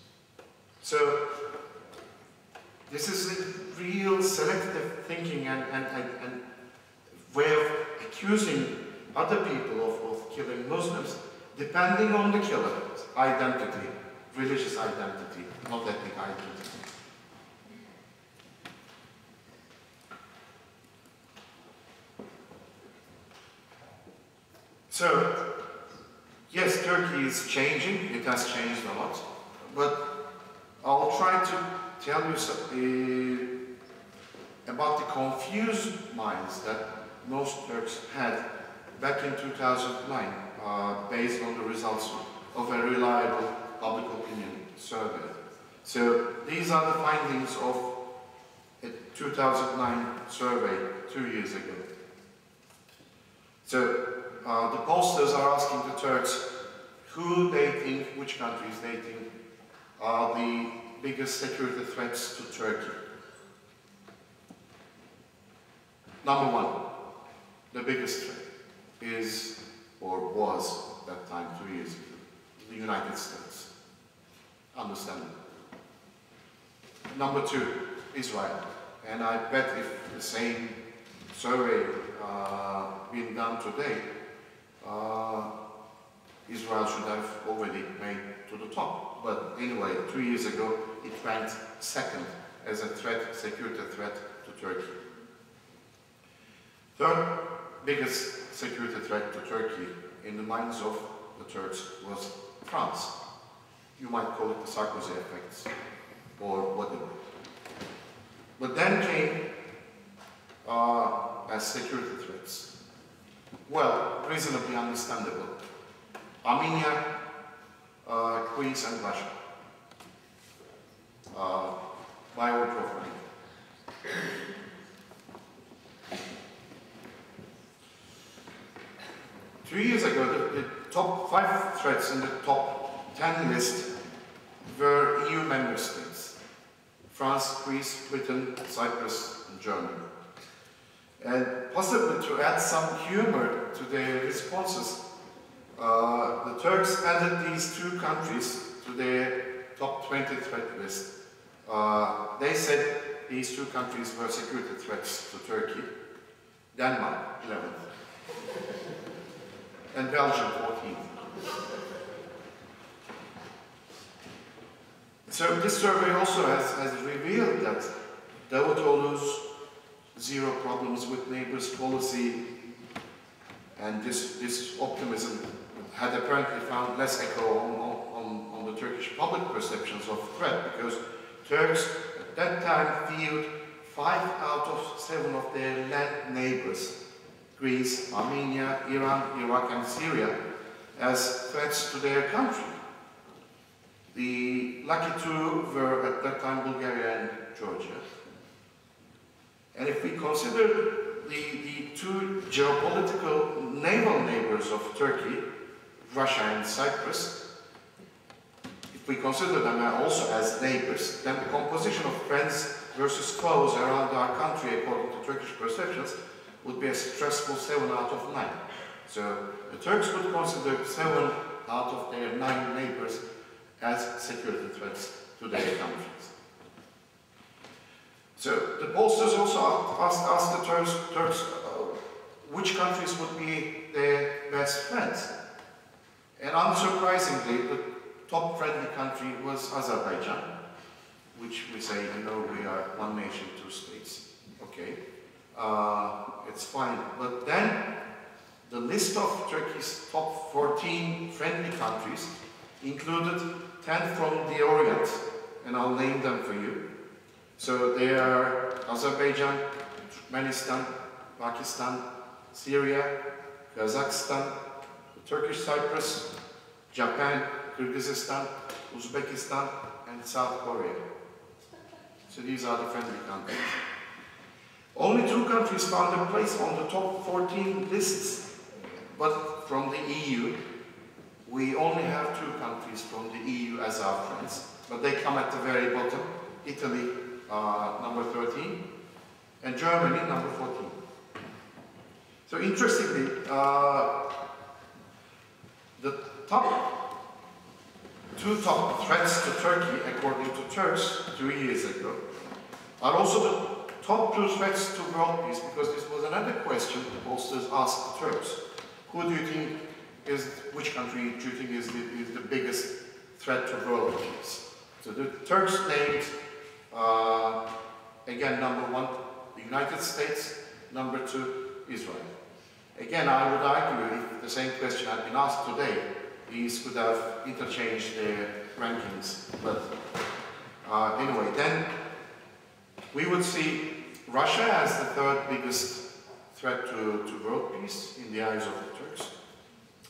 Speaker 2: So this is a real selective thinking and, and, and, and way of accusing other people of, of killing Muslims, depending on the killer's identity, religious identity, not ethnic identity. So, yes, Turkey is changing, it has changed a lot, but I'll try to tell you uh, about the confused minds that most Turks had back in 2009, uh, based on the results of a reliable public opinion survey. So these are the findings of a 2009 survey two years ago. So uh, the pollsters are asking the Turks who they think, which countries they think are the biggest security threats to Turkey. Number one, the biggest threat is, or was at that time, two years ago, the United States. Understandable. Number two, Israel. And I bet if the same survey uh, been done today, uh, Israel should have already made to the top. But anyway, two years ago, it ranked second as a threat, security threat to Turkey. Third biggest security threat to Turkey in the minds of the Turks was France. You might call it the Sarkozy effects or whatever. But then came uh, as security threats well, reasonably understandable. Armenia, uh, Greece and Russia. Uh, my own profiling. Two years ago, the, the, top five threats in the top 10 list were EU member states. France, Greece, Britain, Cyprus, and Germany. And possibly to add some humor to their responses, uh, the Turks added these two countries to their top 20 threat list. Uh, they said these two countries were security threats to Turkey. Denmark, 11th. and Belgium, 14th. So this survey also has, has revealed that Davutoglu's zero problems with neighbors policy and this, this optimism had apparently found less echo on, on, on the Turkish public perceptions of threat because Turks at that time viewed five out of seven of their land neighbors, Greece, Armenia, Iran, Iraq and Syria, as threats to their country. The lucky two were at that time Bulgaria and Georgia. And if we consider the, the two geopolitical naval neighbors of Turkey, Russia and Cyprus, if we consider them also as neighbors, then the composition of friends versus foes around our country, according to Turkish perceptions, would be a stressful 7 out of 9. So the Turks would consider 7 out of their 9 neighbors as security threats to their countries. So the pollsters also asked, asked the Turks, Turks uh, which countries would be their best friends. And unsurprisingly, the top friendly country was Azerbaijan, which we say, you know, we are one nation, two states. Okay, uh, it's fine. But then the list of Turkey's top 14 friendly countries included 10 from the Orient, and I'll name them for you. So they are Azerbaijan, Turkmenistan, Pakistan, Syria, Kazakhstan, Turkish Cyprus, Japan, Kyrgyzstan, Uzbekistan, and South Korea. So these are the friendly countries. Only two countries found a place on the top 14 lists, but from the EU, we only have two countries from the EU as our friends, but they come at the very bottom, Italy uh, number 13, and Germany number 14. So interestingly, uh, the top two top threats to Turkey, according to Turks three years ago, are also the top two threats to world peace, because this was another question the pollsters asked the Turks. Who do you think is, which country do you think is the, is the biggest threat to world peace? So the Turks named, uh, again, number one, the United States, number two, Israel. Again, I would argue if the same question had been asked today, these could have interchanged their rankings. But uh, anyway, then we would see Russia as the third biggest threat to, to world peace in the eyes of the Turks.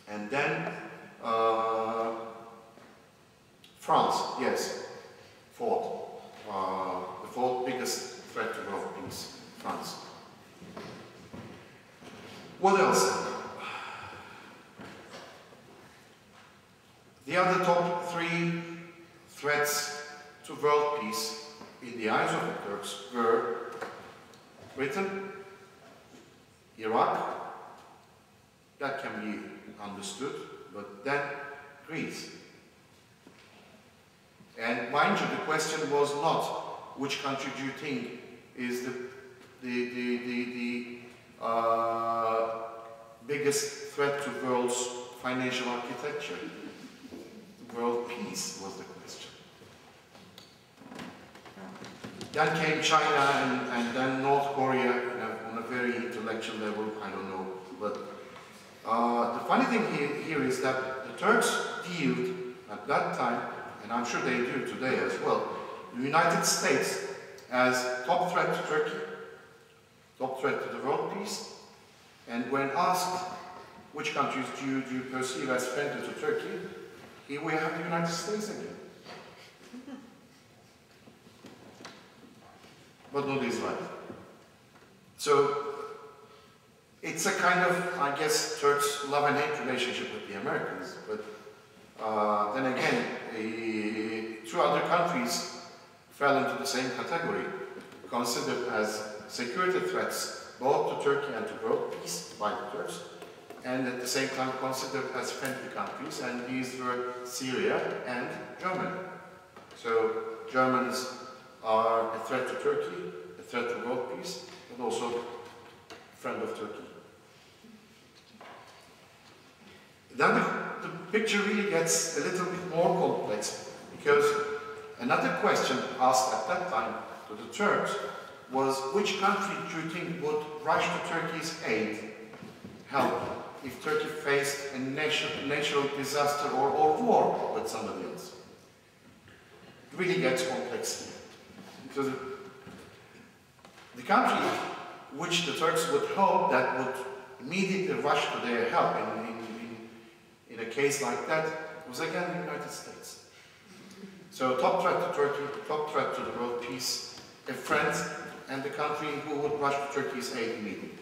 Speaker 2: And then uh, France, yes, fourth. Uh, the fourth biggest threat to world peace, France. What else? The other top three threats to world peace in the eyes of the Turks were Britain, Iraq, that can be understood, but then Greece. And mind you, the question was not which country do you think is the, the, the, the, the uh, biggest threat to world's financial architecture. World peace was the question. Then came China and, and then North Korea on a very intellectual level, I don't know. But uh, the funny thing here, here is that the Turks viewed at that time, and I'm sure they do today as well, the United States as top threat to Turkey, top threat to the world peace. And when asked which countries do you, do you perceive as friendly to Turkey, here we have the United States again. But not Israel. So it's a kind of, I guess, Turks love and hate relationship with the Americans. But uh, then again, uh, two other countries fell into the same category, considered as security threats both to Turkey and to world peace by the Turks, and at the same time considered as friendly countries, and these were Syria and Germany. So Germans are a threat to Turkey, a threat to world peace, but also a friend of Turkey. Then the, the picture really gets a little bit more complex, because another question asked at that time to the Turks was which country do you think would rush to Turkey's aid, help, if Turkey faced a natural disaster or, or war with somebody else? It really gets complex. Because the country which the Turks would hope that would immediately rush to their help in, in, a case like that was again the United States. So top threat to Turkey, top threat to the world peace, a friend and the country who would rush to Turkey's aid immediately.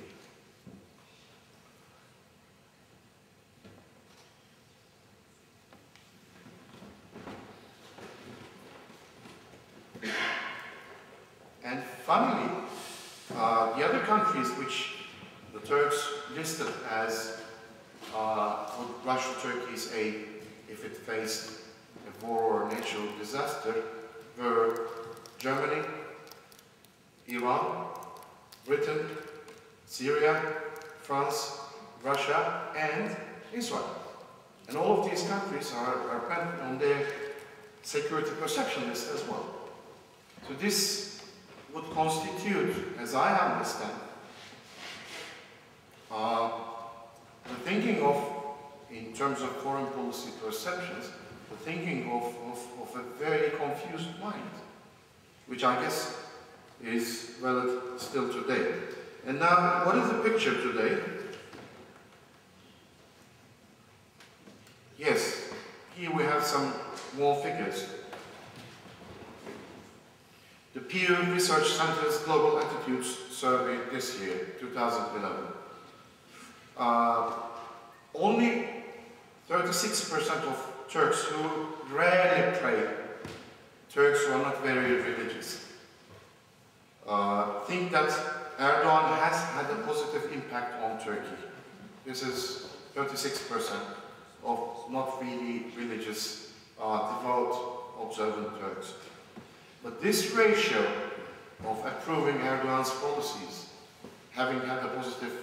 Speaker 2: And finally, uh, the other countries which the Turks listed as uh, would rush to Turkey's aid if it faced a war or a natural disaster were Germany, Iran, Britain, Syria, France, Russia, and Israel. And all of these countries are, put on their security perception list as well. So this would constitute, as I understand, uh, the thinking of, in terms of foreign policy perceptions, the thinking of, of, of a very confused mind, which I guess is valid still today. And now, what is the picture today? Yes, here we have some more figures. The Pew Research Center's Global Attitudes Survey this year, 2011. Uh, only 36% of Turks who rarely pray, Turks who are not very religious, uh, think that Erdogan has had a positive impact on Turkey. This is 36% of not really religious, uh, devout, observant Turks. But this ratio of approving Erdogan's policies, having had a positive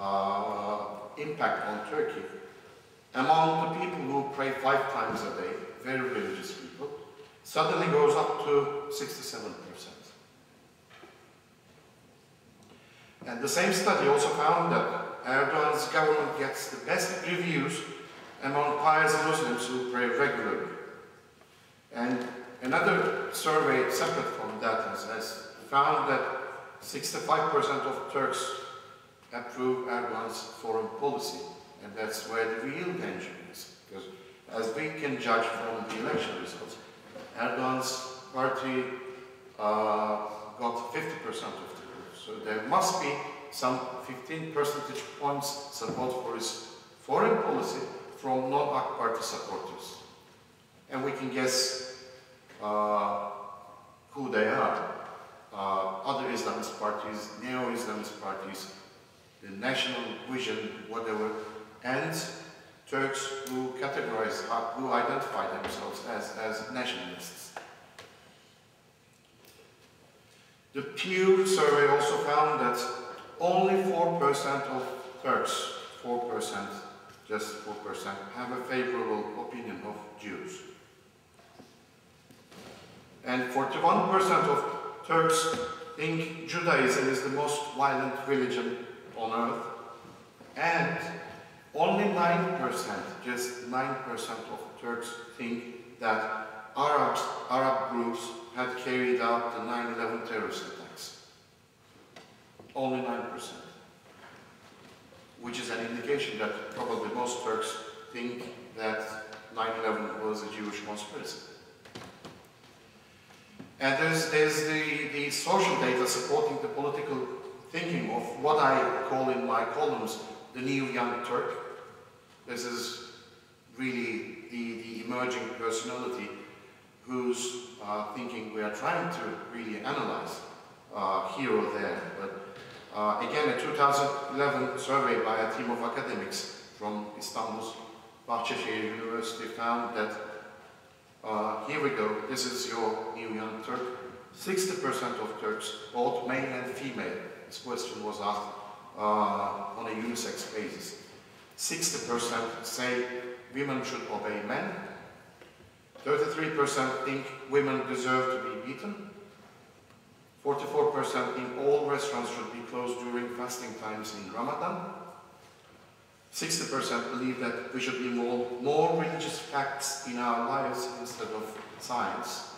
Speaker 2: uh, impact on Turkey, among the people who pray five times a day, very religious people, suddenly goes up to 67%. And the same study also found that Erdogan's government gets the best reviews among pious Muslims who pray regularly. And another survey separate from that has, found that 65% of Turks approve Erdogan's foreign policy. And that's where the real danger is. Because as we can judge from the election results, Erdogan's party uh, got 50% of the vote. So there must be some 15 percentage points support for his foreign policy from non-AK party supporters. And we can guess uh, who they are. Uh, other Islamist parties, neo-Islamist parties, the national vision, whatever, and Turks who categorize, who identify themselves as, as nationalists. The Pew survey also found that only 4% of Turks, 4%, just 4%, have a favorable opinion of Jews. And 41% of Turks think Judaism is the most violent religion on earth. And only 9%, just 9% of Turks think that Arabs, Arab groups had carried out the 9-11 terrorist attacks. Only 9%. Which is an indication that probably most Turks think that 9-11 was a Jewish conspiracy. And there's, there's the, the social data supporting the political thinking of what I call in my columns the new young Turk. This is really the, the emerging personality whose uh, thinking we are trying to really analyze uh, here or there. But uh, again, a 2011 survey by a team of academics from Istanbul's Bahçeşehir University found that, uh, here we go, this is your new young Turk, 60% of Turks, both male and female, this question was asked uh, on a unisex basis. 60% say women should obey men. 33% think women deserve to be beaten. 44% think all restaurants should be closed during fasting times in Ramadan. 60% believe that we should involve more religious facts in our lives instead of science.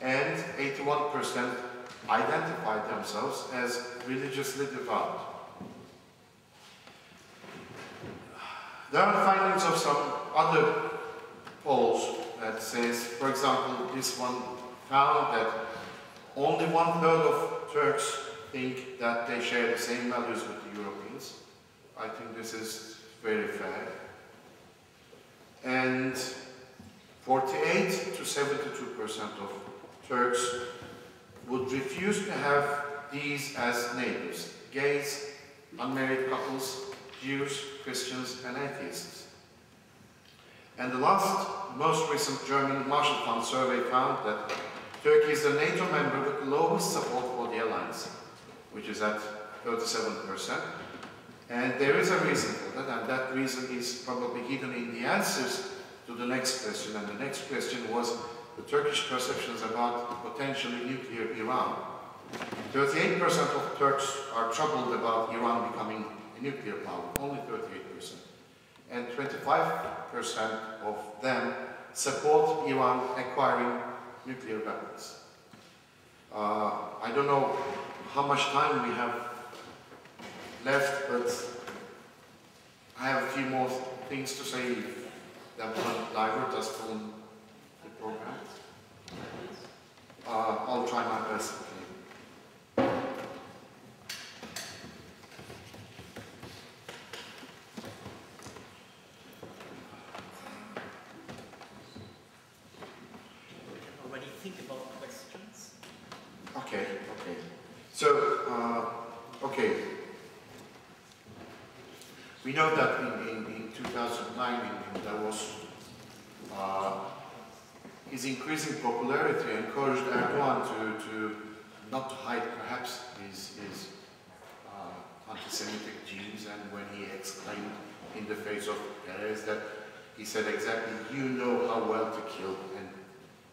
Speaker 2: And 81% identify themselves as religiously devout. There are findings of some other polls that says, for example, this one found that only one third of Turks think that they share the same values with the Europeans. I think this is very fair. And 48 to 72 percent of Turks would refuse to have these as neighbors, gays, unmarried couples, Jews, Christians, and atheists. And the last, most recent German Marshall Fund survey found that Turkey is the NATO member with the lowest support for the alliance, which is at 37%. And there is a reason for that, and that reason is probably hidden in the answers to the next question. And the next question was the Turkish perceptions about potentially nuclear Iran. 38% of Turks are troubled about Iran becoming a nuclear power, only 38%. And 25% of them support Iran acquiring nuclear weapons. Uh, I don't know how much time we have left, but I have a few more things to say that will divert us from program. Uh, I'll try my best.
Speaker 1: Already think about questions?
Speaker 2: Okay, okay. So, uh, okay. We know that in, in, in 2009 in, in Davos, uh, his increasing popularity encouraged Erdogan to, to not to hide perhaps his, his uh, anti-Semitic genes and when he exclaimed in the face of Peres that he said exactly, you know how well to kill and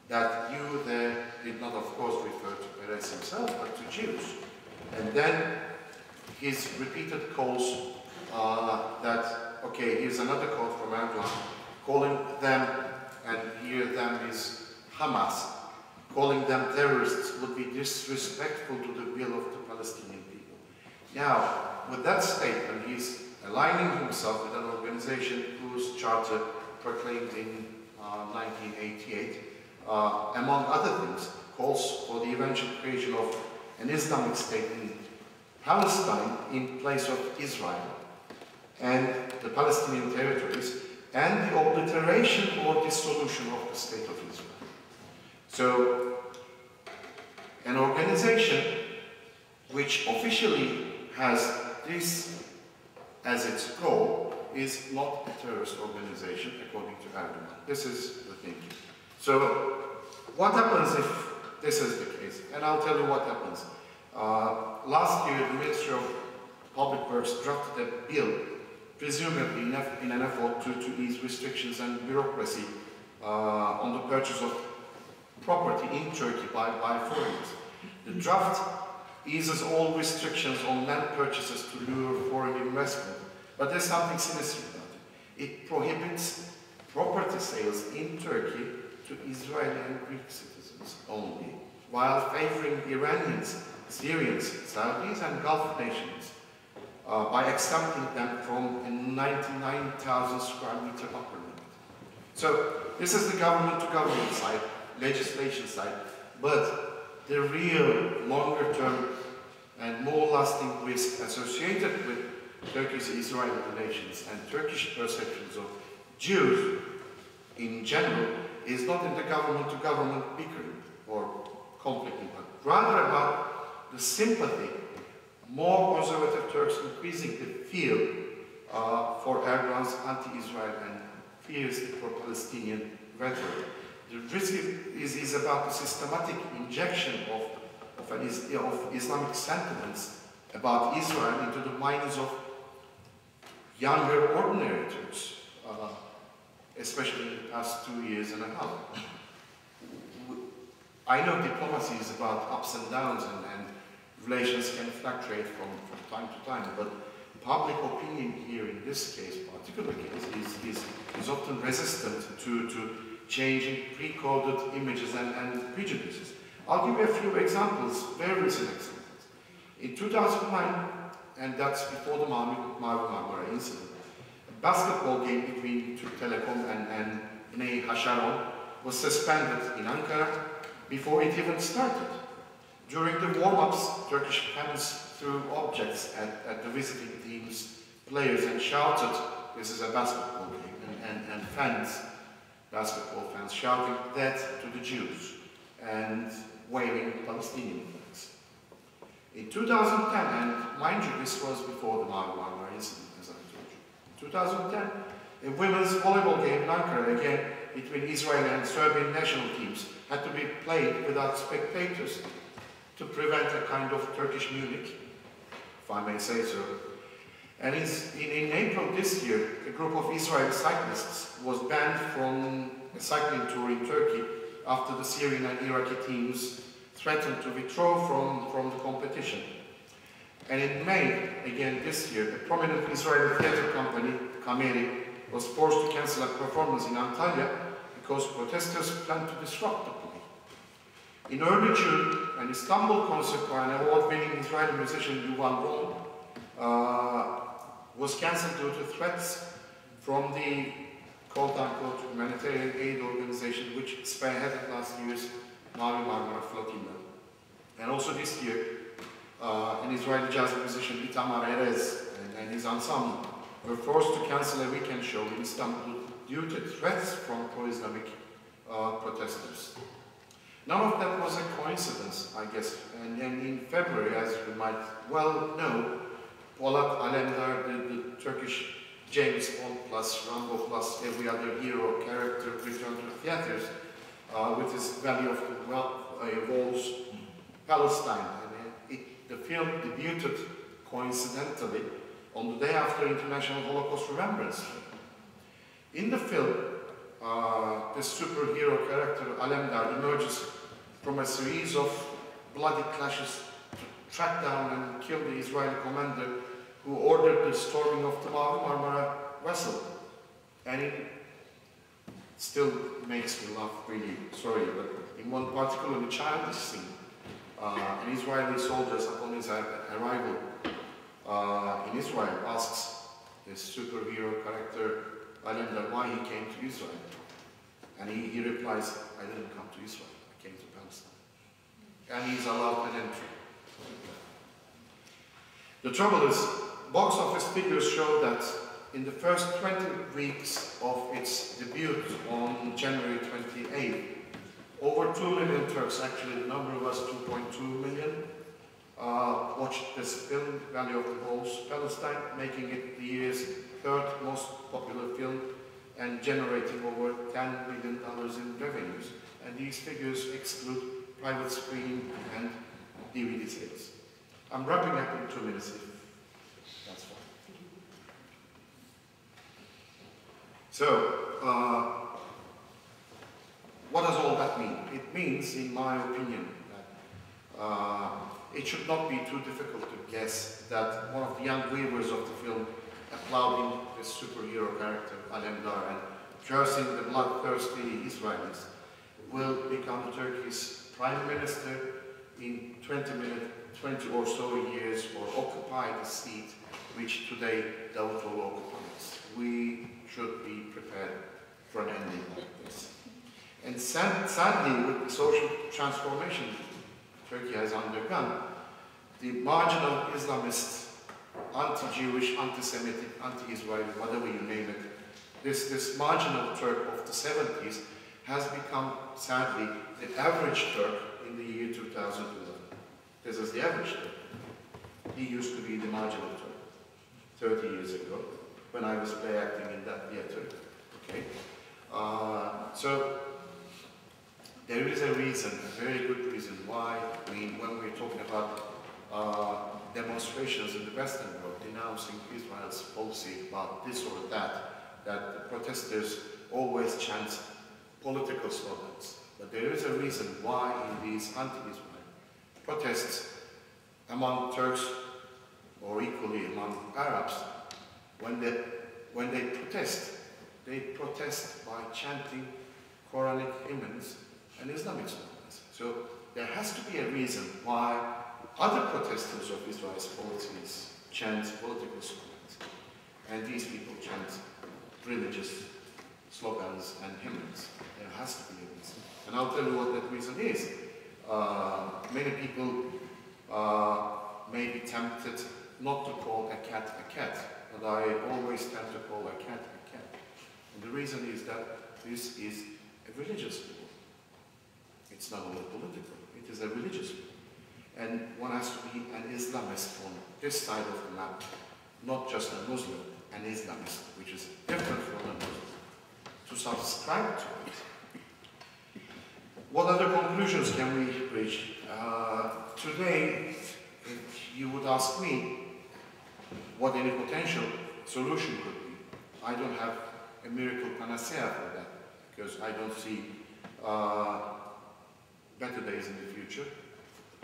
Speaker 2: that you there did not of course refer to Peres himself but to Jews. And then his repeated calls uh, that, okay, here's another quote from Erdogan, calling them, and here them is Hamas, calling them terrorists would be disrespectful to the will of the Palestinian people. Now, with that statement, he's aligning himself with an organization whose charter proclaimed in uh, 1988, uh, among other things, calls for the eventual creation of an Islamic State in Palestine in place of Israel and the Palestinian territories and the obliteration or dissolution of the State of Israel. So, an organization which officially has this as its goal is not a terrorist organization according to Erdogan. This is the thing. So, what happens if this is the case? And I'll tell you what happens. Uh, last year, the Ministry of Public Works drafted a bill, presumably in, in an effort to, to ease restrictions and bureaucracy uh, on the purchase of property in Turkey by, by foreigners. The draft eases all restrictions on land purchases to lure foreign investment, but there's something sinister about it. It prohibits property sales in Turkey to Israeli and Greek citizens only, while favoring Iranians, Syrians, Saudis and Gulf nations uh, by exempting them from a 99,000 square meter upper limit. So this is the government-to-government side legislation side, but the real longer term and more lasting risk associated with Turkish-Israeli relations and Turkish perceptions of Jews in general is not in the government-to-government -government bickering or conflict, but rather about the sympathy more conservative Turks increasingly feel uh, for Erdogan's anti-Israel and fiercely pro-Palestinian rhetoric. The risk is, is about the systematic injection of, of, of Islamic sentiments about Israel into the minds of younger ordinary Turks, uh, especially in the past two years and a half. I know diplomacy is about ups and downs and, and relations can fluctuate from, from time to time, but public opinion here in this case, particular case, is, is, is often resistant to, to changing pre-coded images and, and prejudices. I'll give you a few examples, very recent examples. In 2009, and that's before the Marmara incident, a basketball game between Telekom and, and Bnei Hasharon was suspended in Ankara before it even started. During the warm-ups, Turkish fans threw objects at, at the visiting team's players and shouted, this is a basketball game, and, and, and fans basketball fans shouting death to the Jews and waving Palestinian flags. In 2010, and mind you, this was before the Marmara incident, as I told you. In 2010, a women's volleyball game in Ankara, again between Israeli and Serbian national teams, had to be played without spectators to prevent a kind of Turkish Munich, if I may say so, and in, in, April this year, a group of Israeli cyclists was banned from a cycling tour in Turkey after the Syrian and Iraqi teams threatened to withdraw from, from the competition. And in May, again this year, a prominent Israeli theatre company, Cameri, was forced to cancel a performance in Antalya because protesters planned to disrupt the. In early June, an Istanbul concert by an award-winning Israeli musician Yuval Ron uh, was cancelled due to threats from the quote-unquote humanitarian aid organization which spearheaded last year's Mavi Marmara flotilla. And also this year, uh, an Israeli jazz musician Itamar Erez and, and his ensemble were forced to cancel a weekend show in Istanbul due to threats from pro-Islamic uh, protesters. None of that was a coincidence, I guess. And, and in February, as you might well know, Polat Alemdar, the, the Turkish James Bond plus Rambo plus every other hero character returned to the theaters uh, with his Valley of the well, uh, Palestine. And it, the film debuted coincidentally on the day after International Holocaust Remembrance. In the film, uh, the superhero character Alemdar emerges from a series of bloody clashes to track down and kill the Israeli commander who ordered the storming of the Marmara vessel. And it still makes me laugh, really, sorry, but in one particularly childish scene, uh, an Israeli soldier upon his arrival uh, in Israel asks this superhero character Alemdar why he came to Israel. And he, he replies, I didn't come to Israel, I came to Palestine. And he's allowed an entry. The trouble is, box office figures show that in the first 20 weeks of its debut on January 28th, over 2 million Turks, actually the number was 2.2 million, uh, watched this film, Valley of the Wolves, Palestine, making it the year's third most popular film and generating over $10 million in revenues. And these figures exclude private screening and DVD sales. I'm wrapping up in two minutes if that's fine. So, uh, what does all that mean? It means, in my opinion, that uh, it should not be too difficult to guess that one of the young viewers of the film applauding the superhero character Alemdar and cursing the bloodthirsty Israelis will become Turkey's prime minister in 20 minutes, 20 or so years or occupy the seat which today Davutoglu occupies. We should be prepared for an ending like this. And sad, sadly, with the social transformation Turkey has undergone, the marginal Islamist anti-Jewish, anti-Semitic, anti-Israeli, whatever you name it, this, this marginal Turk of the 70s has become, sadly, the average Turk in the year 2011. This is the average Turk. He used to be the marginal Turk 30 years ago when I was play acting in that theater. Okay? Uh, so there is a reason, a very good reason why we, when we're talking about uh, demonstrations in the Western world denouncing Israel's policy about this or that, that the protesters always chant political slogans. But there is a reason why in these anti-Israel protests among Turks or equally among Arabs, when they, when they protest, they protest by chanting Quranic hymns and Islamic slogans. So there has to be a reason why other protesters of Israel's policies chant political slogans, and these people chant religious slogans and hymns. There has to be a reason. And I'll tell you what that reason is. Uh, many people uh, may be tempted not to call a cat a cat, but I always tend to call a cat a cat. And the reason is that this is a religious war. It's not only political, it is a religious war. And one has to be an Islamist on this side of the map, not just a Muslim, an Islamist, which is different from a Muslim, to subscribe to it. What other conclusions can we reach? Uh, today, if you would ask me what any potential solution could be, I don't have a miracle panacea for that, because I don't see uh, better days in the future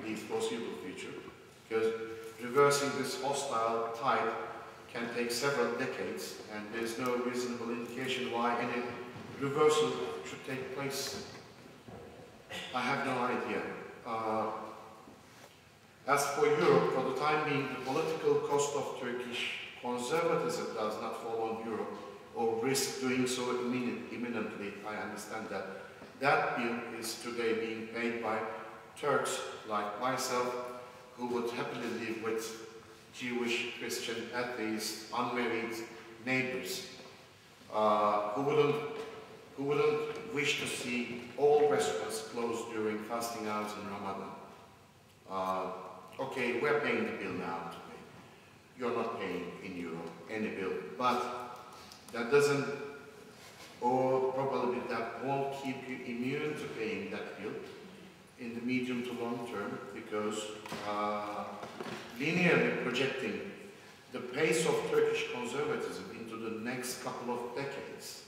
Speaker 2: the foreseeable future, because reversing this hostile tide can take several decades, and there's no reasonable indication why any reversal should take place. I have no idea. Uh, as for Europe, for the time being, the political cost of Turkish conservatism does not fall on Europe or risk doing so imminently. I understand that. That bill is today being paid by Turks like myself who would happily live with Jewish, Christian, atheist, unmarried neighbors uh, who wouldn't who wouldn't wish to see all restaurants closed during fasting hours in Ramadan. Uh, okay, we're paying the bill now today. You're not paying in euro any bill, but that doesn't, or probably that won't keep you immune to paying that bill in the medium to long term because uh, linearly projecting the pace of Turkish conservatism into the next couple of decades.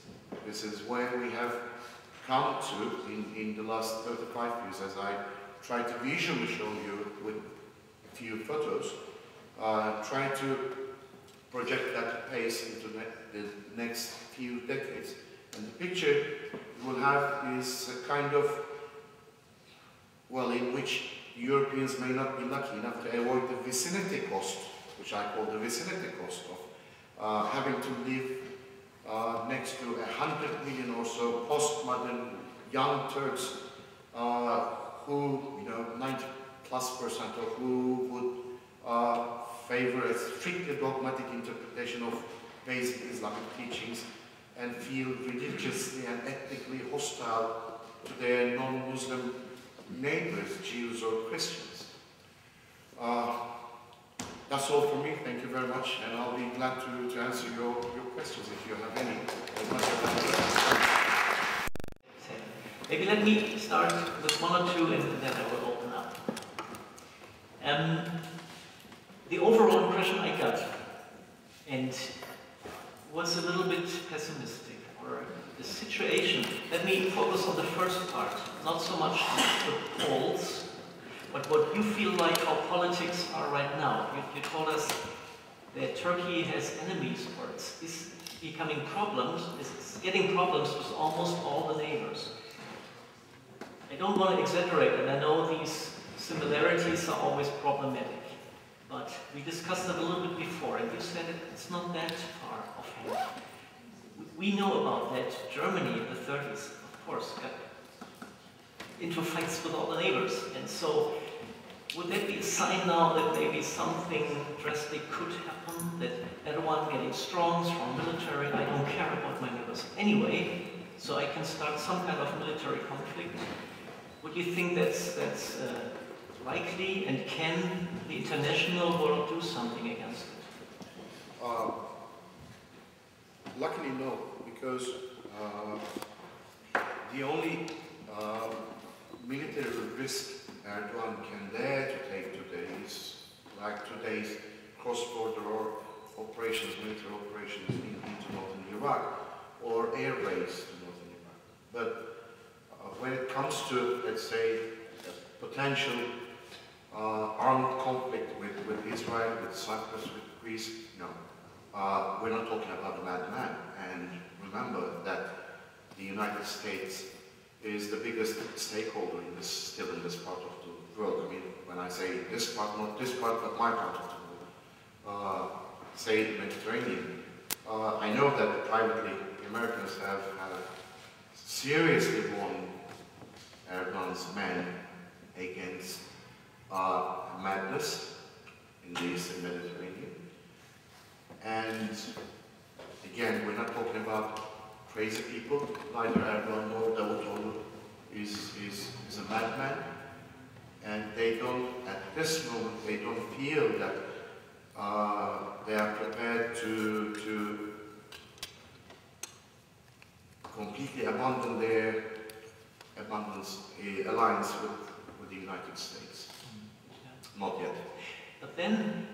Speaker 2: This is where we have come to in, in the last 35 years as I try to visually show you with a few photos, uh, try to project that pace into the, the next few decades. And the picture you will have is a kind of, well, in which Europeans may not be lucky enough to avoid the vicinity cost, which I call the vicinity cost of uh, having to live uh, next to a hundred million or so postmodern young Turks uh, who, you know, 90 plus percent of who would uh, favor a strictly dogmatic interpretation of basic Islamic teachings and feel religiously and ethnically hostile to their non-Muslim neighbors, Jews or Christians. Uh, that's all from me. Thank you very much, and I'll be glad to, to answer your, your questions if you have any.
Speaker 1: Maybe let me start with one or two and then I will open up. Um, the overall impression I got, and was a little bit pessimistic, or the situation. Let me focus on the first part, not so much the polls, but what you feel like how politics are right now. You, you told us that Turkey has enemies, or it's, it's becoming problems, it's getting problems with almost all the neighbors. I don't want to exaggerate, and I know these similarities are always problematic. But we discussed it a little bit before, and you said it, it's not that far offhand. We know about that Germany in the 30s, of course, got into fights with all the neighbors. And so, would that be a sign now that maybe something drastic could happen? That Erdogan getting strong, strong military, I don't care about my neighbors anyway, so I can start some kind of military conflict? Would you think that's, that's uh, likely, and can the international world do something against it?
Speaker 2: Uh, luckily, no, because uh, the only uh, military risk Erdogan can dare to take today is like today's cross-border operations, military operations in, into northern Iraq, or air raids to northern Iraq. But uh, when it comes to, let's say, potential uh, armed conflict with, with Israel, with Cyprus, with Greece, no. Uh, we're not talking about a madman. Remember that the United States is the biggest stakeholder in this, still in this part of the world. I mean, when I say this part, not this part, but my part of the world, uh, say the Mediterranean. Uh, I know that privately the Americans have, have seriously warned Erdogan's men against uh, madness in the Eastern Mediterranean. And again, we're not talking about crazy people. Neither Erdogan nor Davutoglu is, is, is a madman. And they don't, at this moment, they don't feel that uh, they are prepared to, to completely abandon their abundance, uh, alliance with, with the United States. Not yet.
Speaker 1: But then,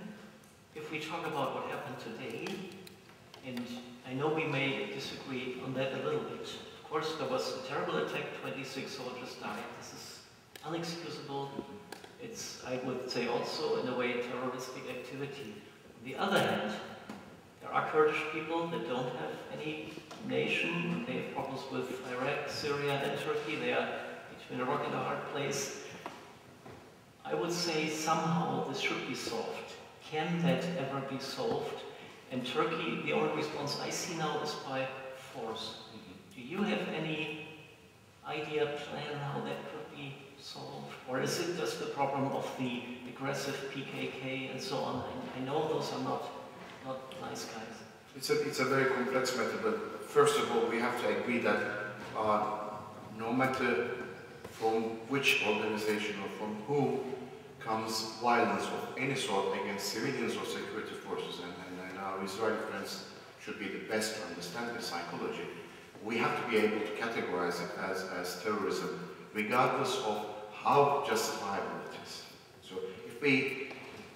Speaker 1: if we talk about what happened today, and I know we may disagree on that a little bit. Of course, there was a terrible attack, 26 soldiers died. This is unexcusable. It's, I would say, also in a way, terroristic activity. On the other hand, there are Kurdish people that don't have any nation. They have problems with Iraq, Syria, and Turkey. They are between a rock and a hard place. I would say somehow this should be solved. Can that ever be solved? And Turkey, the only response I see now is by force. Do you have any idea, plan how that could be solved? Or is it just the problem of the aggressive PKK and so on? I, I know those are not, not nice guys.
Speaker 2: It's a, it's a very complex matter, but first of all, we have to agree that uh, no matter from which organization or from whom comes violence of any sort against civilians or security forces, our Israeli friends should be the best to understand the psychology, we have to be able to categorize it as, as terrorism, regardless of how justifiable it is. So if we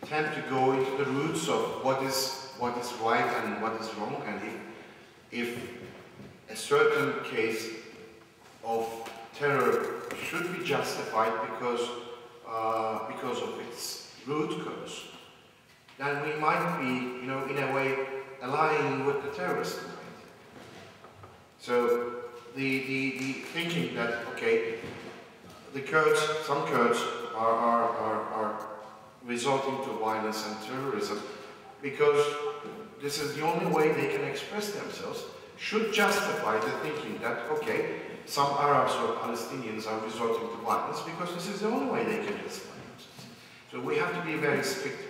Speaker 2: tend to go into the roots of what is what is right and what is wrong, and if, if a certain case of terror should be justified because uh, because of its root cause, then we might be, you know, in a way, aligning with the terrorist mind. So the, the, the thinking that, okay, the Kurds, some Kurds are, are, are, are resorting to violence and terrorism because this is the only way they can express themselves, should justify the thinking that, okay, some Arabs or Palestinians are resorting to violence because this is the only way they can justify themselves. So we have to be very strict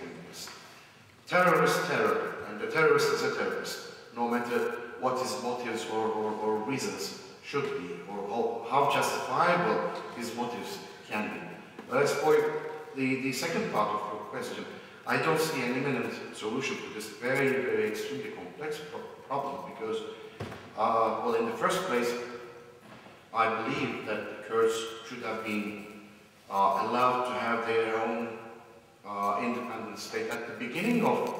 Speaker 2: Terrorist, terror, and the terrorist is a terrorist, no matter what his motives or, or, or reasons should be, or how, how, justifiable his motives can be. But as for the, the second part of your question, I don't see an imminent solution to this very, very extremely complex pro problem because, uh, well, in the first place, I believe that the Kurds should have been uh, allowed to have their own uh, independent state at the beginning of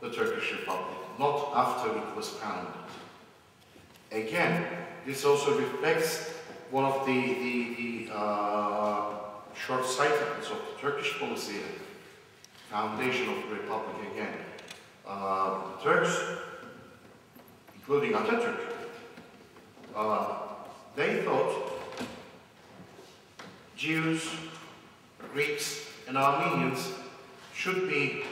Speaker 2: the Turkish Republic, not after it was founded. Again, this also reflects one of the, the, the uh, short-sightedness of the Turkish policy and foundation of the Republic again. Uh, the Turks, including Atatürk, uh, they thought Jews, Greeks, and Armenians should be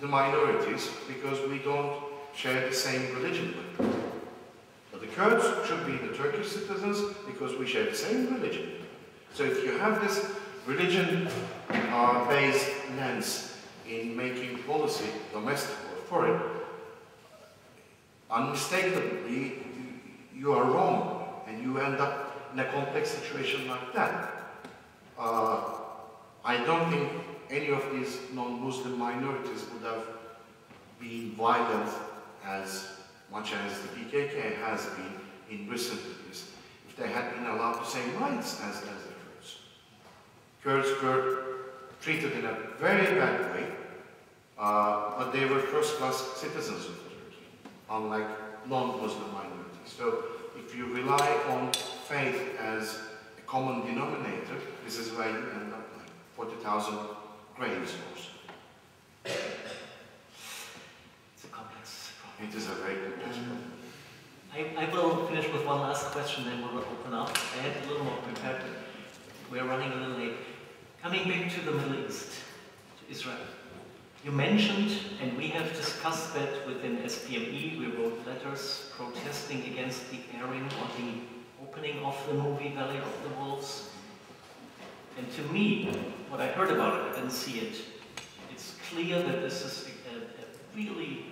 Speaker 2: the minorities because we don't share the same religion with them. But the Kurds should be the Turkish citizens because we share the same religion. So if you have this religion-based uh, lens in making policy, domestic or foreign, unmistakably you are wrong and you end up in a complex situation like that. Uh, I don't think any of these non-Muslim minorities would have been violent as much as the PKK has been in recent years if they had been allowed the same rights as, as the Kurds. Kurds were treated in a very bad way, uh, but they were first-class citizens of Turkey, unlike non-Muslim minorities. So if you rely on faith as a common denominator, this is where you end up like 40,000 graves
Speaker 1: It's a complex problem.
Speaker 2: It is a very complex um, problem.
Speaker 1: I, I will finish with one last question, then we'll open up. I had a little more prepared. We're running a little late. Coming back to the Middle East, to Israel. You mentioned, and we have discussed that within SPME, we wrote letters protesting against the airing or the opening of the movie Valley of the Wolves. And to me, what I heard about it, I didn't see it, it's clear that this is a, a really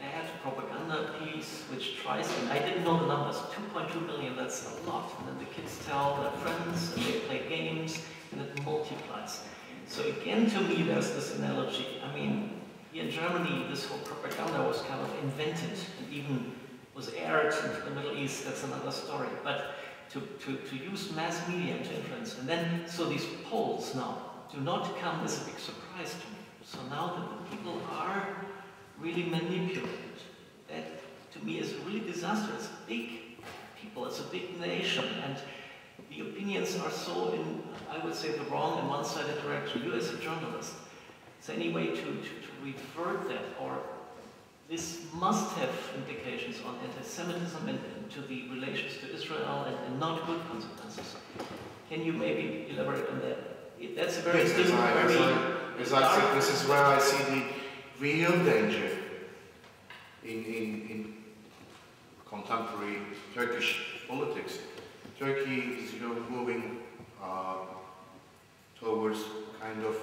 Speaker 1: bad propaganda piece which tries, and I didn't know the numbers, 2.2 million, that's a lot. And then the kids tell their friends, and they play games, and it multiplies. So again, to me, there's this analogy. I mean, in Germany, this whole propaganda was kind of invented and even was aired into the Middle East. That's another story. But to, to, to use mass media to influence, and then, so these polls now do not come as a big surprise to me. So now that the people are really manipulated, that to me is really disastrous. Big people, it's a big nation, and the opinions are so in, I would say, the wrong and one-sided direction. You as a journalist, is there any way to, to, to revert that or this must have implications on anti-Semitism and, and, to the relations to Israel and, and, not good consequences. Can you maybe elaborate on that? That's a very
Speaker 2: yes, as I, as I, as I said, this is where I see the real danger in, in, in contemporary Turkish politics. Turkey is you know, moving uh, towards kind of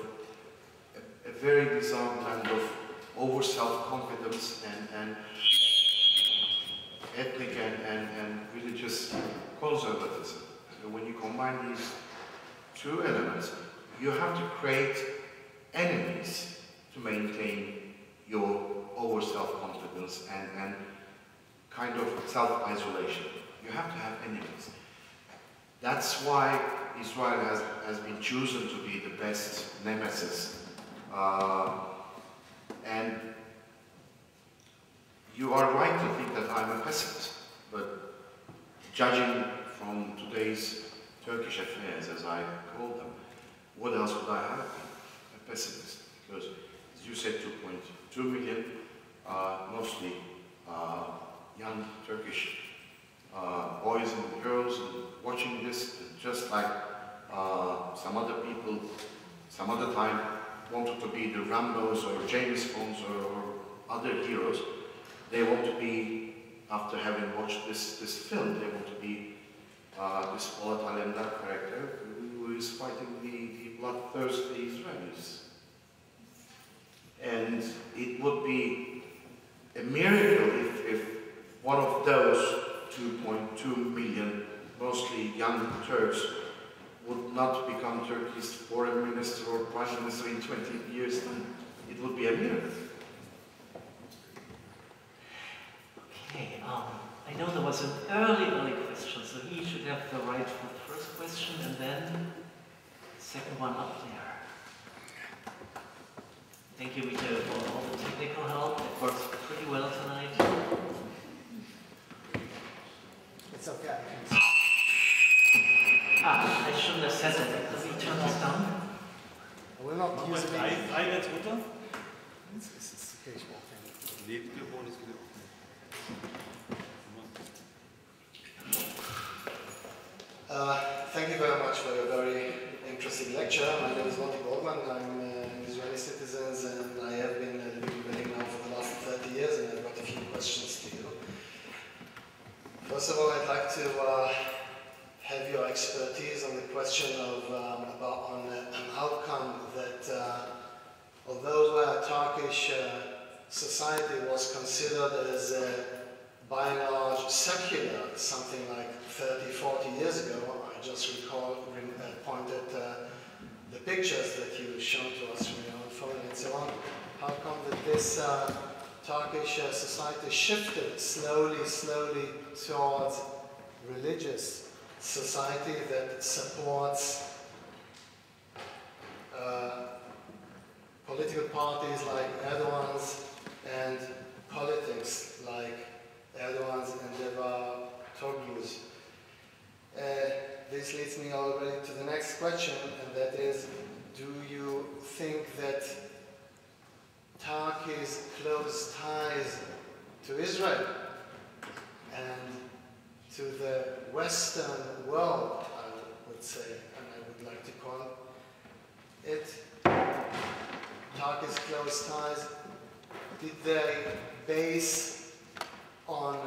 Speaker 2: a, a very bizarre blend of over self-confidence and, and ethnic and, and, and religious conservatism. when you combine these two elements, you have to create enemies to maintain your over self-confidence and, and kind of self-isolation. You have to have enemies. That's why Israel has, has been chosen to be the best nemesis. Uh, and you are right to think that I'm a pessimist, but judging from today's Turkish affairs, as I call them, what else would I have been? A pessimist. Because, as you said, 2.2 million, uh, mostly uh, young Turkish uh, boys and girls watching this, just like uh, some other people, some other time wanted to be the Rambos or James Bonds or, or other heroes. They want to be, after having watched this, this film, they want to be uh, this volatile and dark character who is fighting the, the bloodthirsty Israelis. And it would be a miracle if, if one of those 2.2 million, mostly young Turks, would not become Turkey's foreign minister or prime minister in 20 years' time. It would be a miracle.
Speaker 1: Okay, um, I know there was an early, early question, so he should have the right for the first question, and then the second one up there. Thank you, Vito, for all the technical help. It works pretty well tonight.
Speaker 3: It's okay.
Speaker 1: Ah, I shouldn't have said that. Let me turn this down.
Speaker 3: We're not
Speaker 4: Mach mal
Speaker 3: using
Speaker 4: drei,
Speaker 3: it.
Speaker 4: drei jetzt runter.
Speaker 3: It's, it's, it's okay, small thing.
Speaker 4: Nebenmikrofon ist wieder.
Speaker 3: Uh, thank you very much for your very interesting lecture. My name is Monty Goldman. I'm an Israeli citizen and I have been living in Berlin now for the last 30 years and I've got a few questions to you. First of all, I'd like to uh, have your expertise on the question of um, about on uh, an outcome that uh, although uh, Turkish uh, society was considered as by and large secular, something like 30, 40 years ago, I just recall, uh, pointed uh, the pictures that you showed to us from your own phone and so on. How come that this uh, Turkish uh, society shifted slowly, slowly towards religious society that supports uh, political parties like Erdogan's and politics like Erdogan's and Deva Toglu's. Uh, this leads me already to the next question, and that is, do you think that Turkey's close ties to Israel and to the Western world, I would say, and I would like to call it, Turkey's close ties, did they base on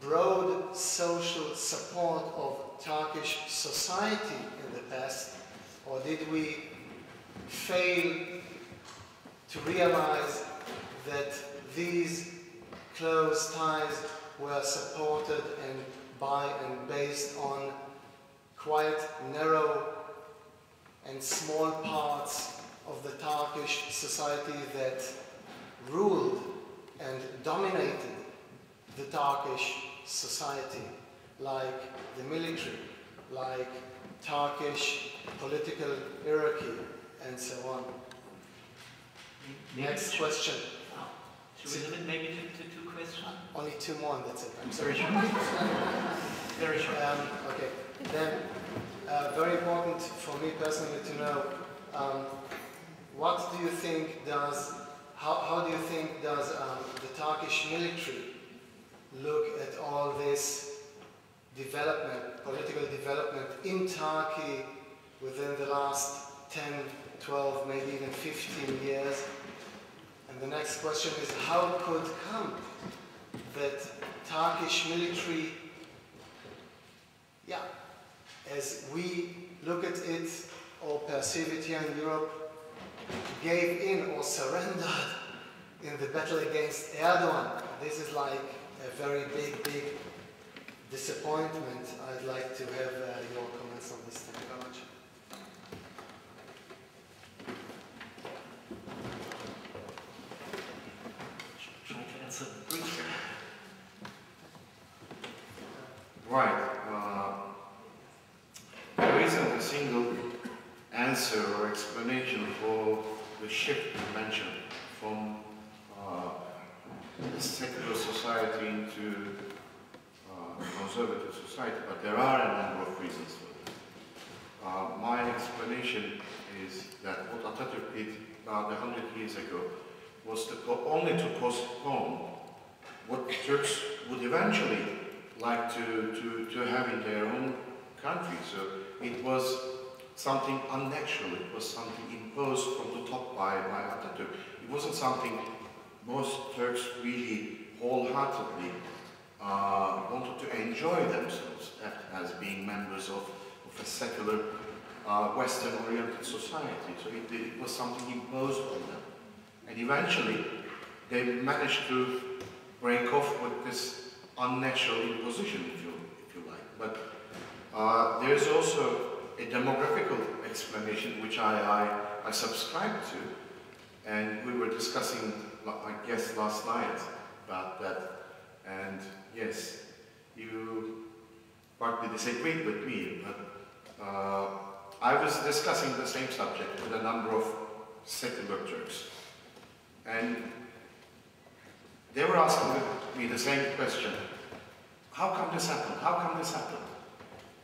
Speaker 3: broad social support of Turkish society in the past, or did we fail to realize that these close ties were supported and by and based on quite narrow and small parts of the Turkish society that ruled and dominated the Turkish society, like the military, like Turkish political hierarchy, and so on.
Speaker 1: Maybe
Speaker 3: Next question.
Speaker 1: oh, Should we limit maybe to, to two questions?
Speaker 3: Only two more, and that's it. I'm sorry.
Speaker 1: Very short. Very short.
Speaker 3: Um, okay, then uh, very important for me personally to know um, what do you think does how, how do you think does um, the Turkish military look at all this development, political development in Turkey within the last 10, 12, maybe even 15 years? And the next question is how could come that Turkish military yeah, as we look at it or perceive it here in Europe, gave in or surrendered in the battle against Erdogan. This is like a very big, big disappointment, I'd like to have uh, your comments on this. Thank you very much.
Speaker 1: Try to answer briefly.
Speaker 2: Right. Uh, there isn't a single answer or explanation for the shift you mentioned from uh, secular society into uh, conservative society, but there are a number of reasons for that. Uh, my explanation is that what Atatürk did about 100 years ago was to po- only to postpone what Turks would eventually like to, have in their own country. So it was something unnatural, it was something imposed from the top by, by Atatürk. It wasn't something most Turks really wholeheartedly uh, wanted to enjoy themselves as being members of, of a secular uh, Western-oriented society. So it, it was something imposed on them. And eventually, they managed to break off with this unnatural imposition, if you, if you like. But uh, there's also a demographical explanation which I, I, I subscribe to. And we were discussing, I guess, last night about that. And yes, you partly disagreed with me, but uh, I was discussing the same subject with a number of secular Turks. And they were asking me the same question. How come this happened? How come this happened?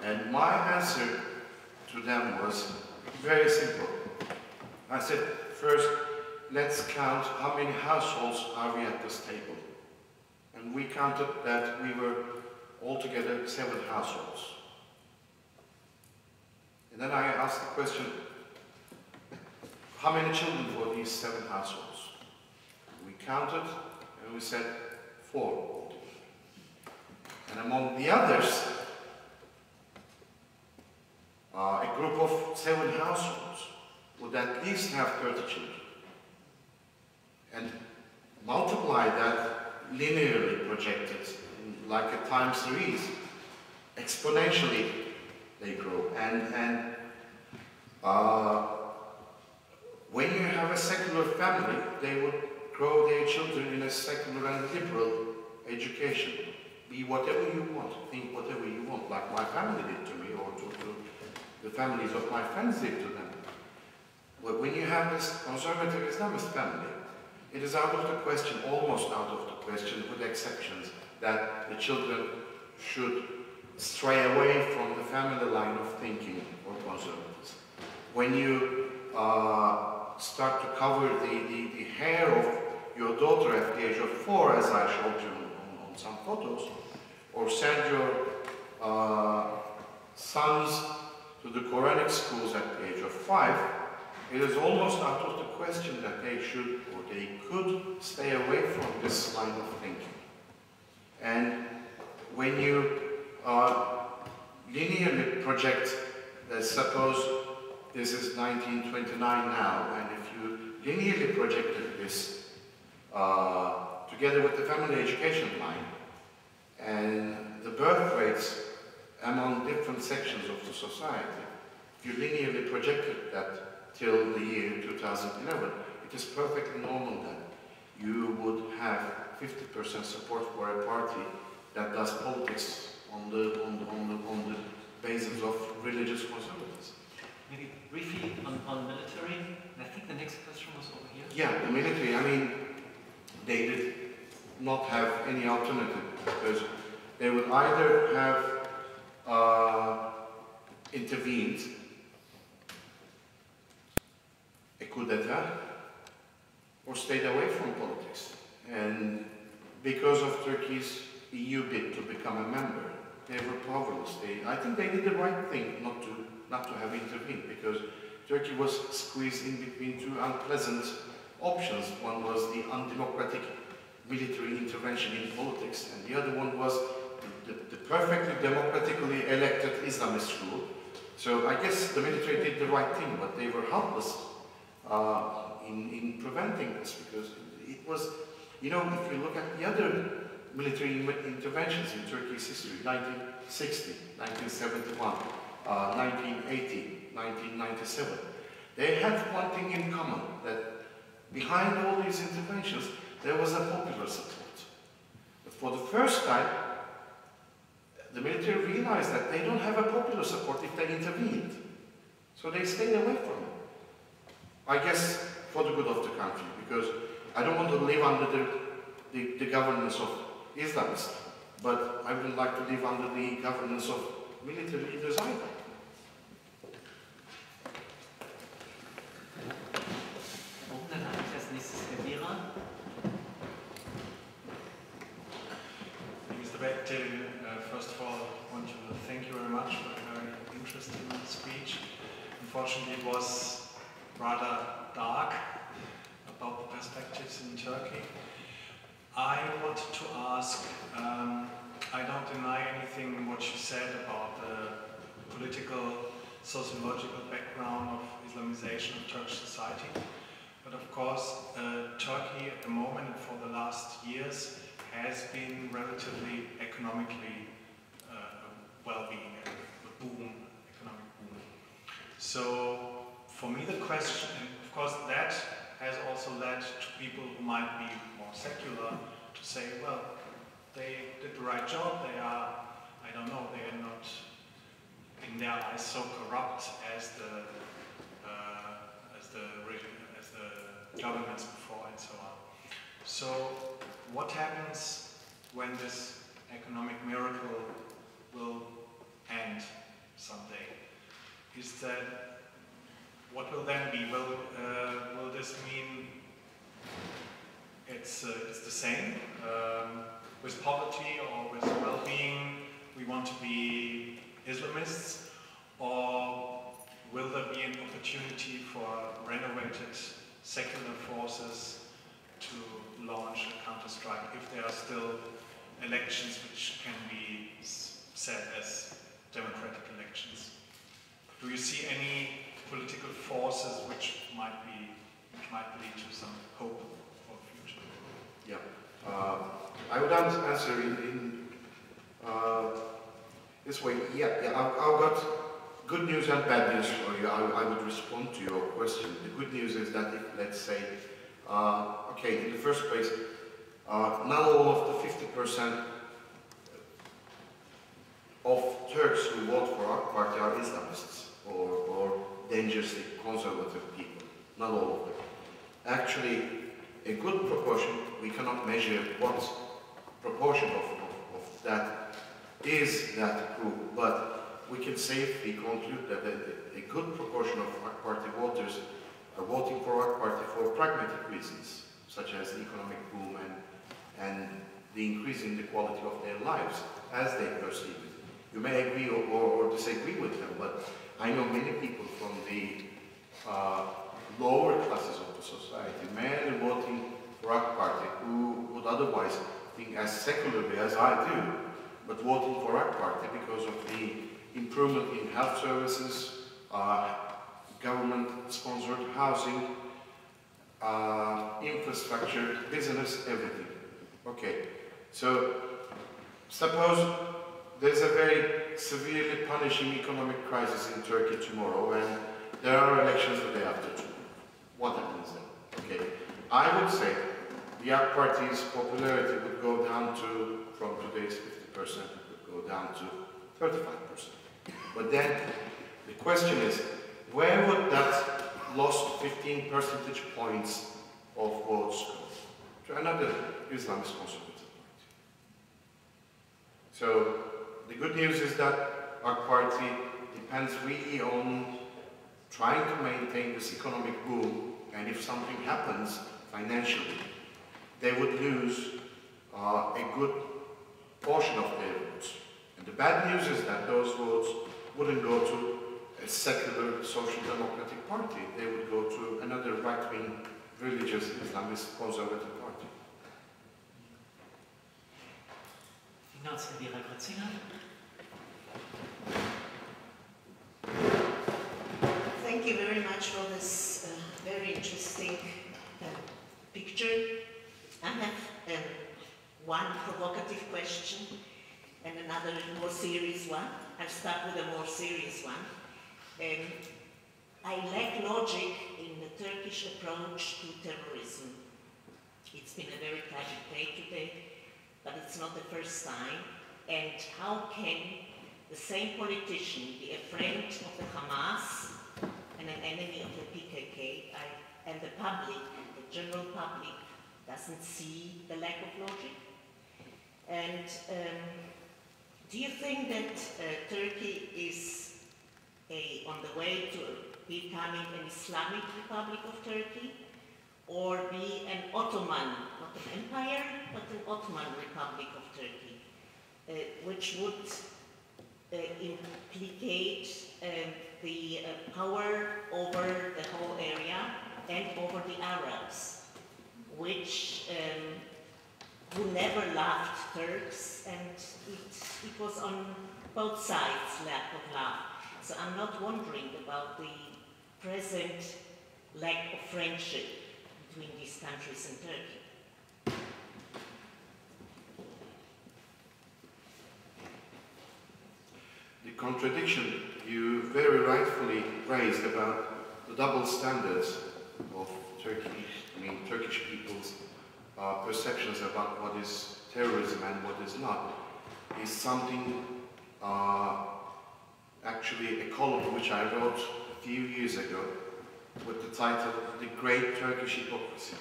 Speaker 2: And my answer to them was very simple. I said, first, let's count how many households are we at this table. And we counted that we were altogether seven households. And then I asked the question, how many children were these seven households? We counted and we said four. And among the others, uh, a group of seven households would at least have 30 children. And multiply that linearly projected, like a time series, exponentially they grow. And, and uh, when you have a secular family, they would grow their children in a secular and liberal education. Be whatever you want, think whatever you want, like my family did to me, or to, to the families of my friends did to them. But when you have this conservative Islamist family, it is out of the question, almost out of the question, with exceptions, that the children should stray away from the family line of thinking or conservatism. When you uh, start to cover the, the, the, hair of your daughter at the age of four, as I showed you some photos, or send your uh, sons to the Quranic schools at the age of five, it is almost out of the question that they should or they could stay away from this line of thinking. And when you uh, linearly project, let's suppose this is 1929 now, and if you linearly projected this uh, together with the family education line and the birth rates among different sections of the society, you linearly projected that till the year 2011, it is perfectly normal then. You would have 50% support for a party that does politics on the, on the, on the, on the basis of religious conservatism.
Speaker 1: Maybe briefly on, on military, I think the next question was over here.
Speaker 2: Yeah, the military, I mean, they did not have any alternative because they would either have uh, intervened a coup d'etat or stayed away from politics. And because of Turkey's EU bid to become a member, they were powerless. They, I think they did the right thing not to, not to have intervened because Turkey was squeezed in between two unpleasant options. One was the undemocratic military intervention in politics, and the other one was the, the, the perfectly democratically elected Islamist rule. So I guess the military did the right thing, but they were helpless uh, in, in preventing this because it was, you know, if you look at the other military interventions in Turkey's history, 1960, 1971, uh, 1980, 1997. They have one thing in common, that behind all these interventions, there was a popular support. But for the first time, the military realized that they don't have a popular support if they intervened. So they stayed away from it. I guess for the good of the country, because I don't want to live under the, the, the governance of Islamists, but I would like to live under the governance of military leaders either.
Speaker 4: Mr. David, uh, first of all, I want to thank you very much for a very interesting speech. Unfortunately, was rather dark about the perspectives in Turkey. I wanted to ask, um, I don't deny anything what you said about the political, sociological background of Islamization of Turkish society. But of course, uh, Turkey at the moment and for the last years has been relatively economically uh, well-being, a boom. So for me the question, of course that has also led to people who might be more secular to say, well, they did the right job, they are, I don't know, they are not in their eyes so corrupt as the uh, as the as the governments before and so on. So what happens when this economic miracle will end? Is that what will then be? Will, uh, will this mean it's, uh, it's the same um, with poverty or with well-being? We want to be Islamists, or will there be an opportunity for renovated secular forces to launch a counter-strike if there are still elections which can be said as democratic elections? Do you see any political forces which might be which might lead to some hope for the future.
Speaker 2: Yeah, uh, I would answer in, in uh, this way. Yeah, yeah. I've, I've, got good news and bad news for you. I, I, would respond to your question. The good news is that if, let's say, uh, okay, in the first place, uh, not all of the 50% of Turks who vote for AK Party are Islamists or, or dangerously conservative people, not all of them. Actually, a good proportion, we cannot measure what proportion of, of, of that is that group, but we can safely conclude that a, a good proportion of AK Party voters are voting for AK Party for pragmatic reasons, such as the economic boom and, and the increase in the quality of their lives as they perceive it. You may agree or, or, or disagree with them, but I know many people from the uh, lower classes of the society, mainly voting for AK Party, who would otherwise think as secularly as I do, but voting for AK Party because of the improvement in health services, uh, government-sponsored housing, uh, infrastructure, business, everything. Okay, so suppose there's a very severely punishing economic crisis in Turkey tomorrow and there are elections the day after tomorrow. What happens then? Okay, I would say the AK Party's popularity would go down to, from today's 50%, it would go down to 35%. But then the question is, where would that lost 15 percentage points of votes go? To another Islamist conservative party. So the good news is that AK Party depends really on trying to maintain this economic boom, and if something happens financially, they would lose uh, a good portion of their votes. And the bad news is that those votes wouldn't go to a secular social democratic party, they would go to another right-wing religious Islamist conservative party.
Speaker 5: Thank you very much for this uh, very interesting uh, picture. I have uh, one provocative question and another more serious one. I'll start with a more serious one. Um, I lack logic in the Turkish approach to terrorism. It's been a very tragic day today, but it's not the first time. And how can the same politician be a friend of the Hamas and an enemy of the PKK, I, and the public, the general public, doesn't see the lack of logic? And um, do you think that uh, Turkey is a, on the way to becoming an Islamic Republic of Turkey? Or be an Ottoman, not an empire, but an Ottoman Republic of Turkey, uh, which would uh, implicate um, the uh, power over the whole area and over the Arabs, which um, who never loved Turks, and it, it was on both sides lack of love. So I'm not wondering about the present lack of friendship between these countries and Turkey.
Speaker 2: The contradiction you very rightfully raised about the double standards of Turkey, I mean Turkish people's uh, perceptions about what is terrorism and what is not, is something uh, actually a column which I wrote a few years ago with the title The Great Turkish Hypocrisy.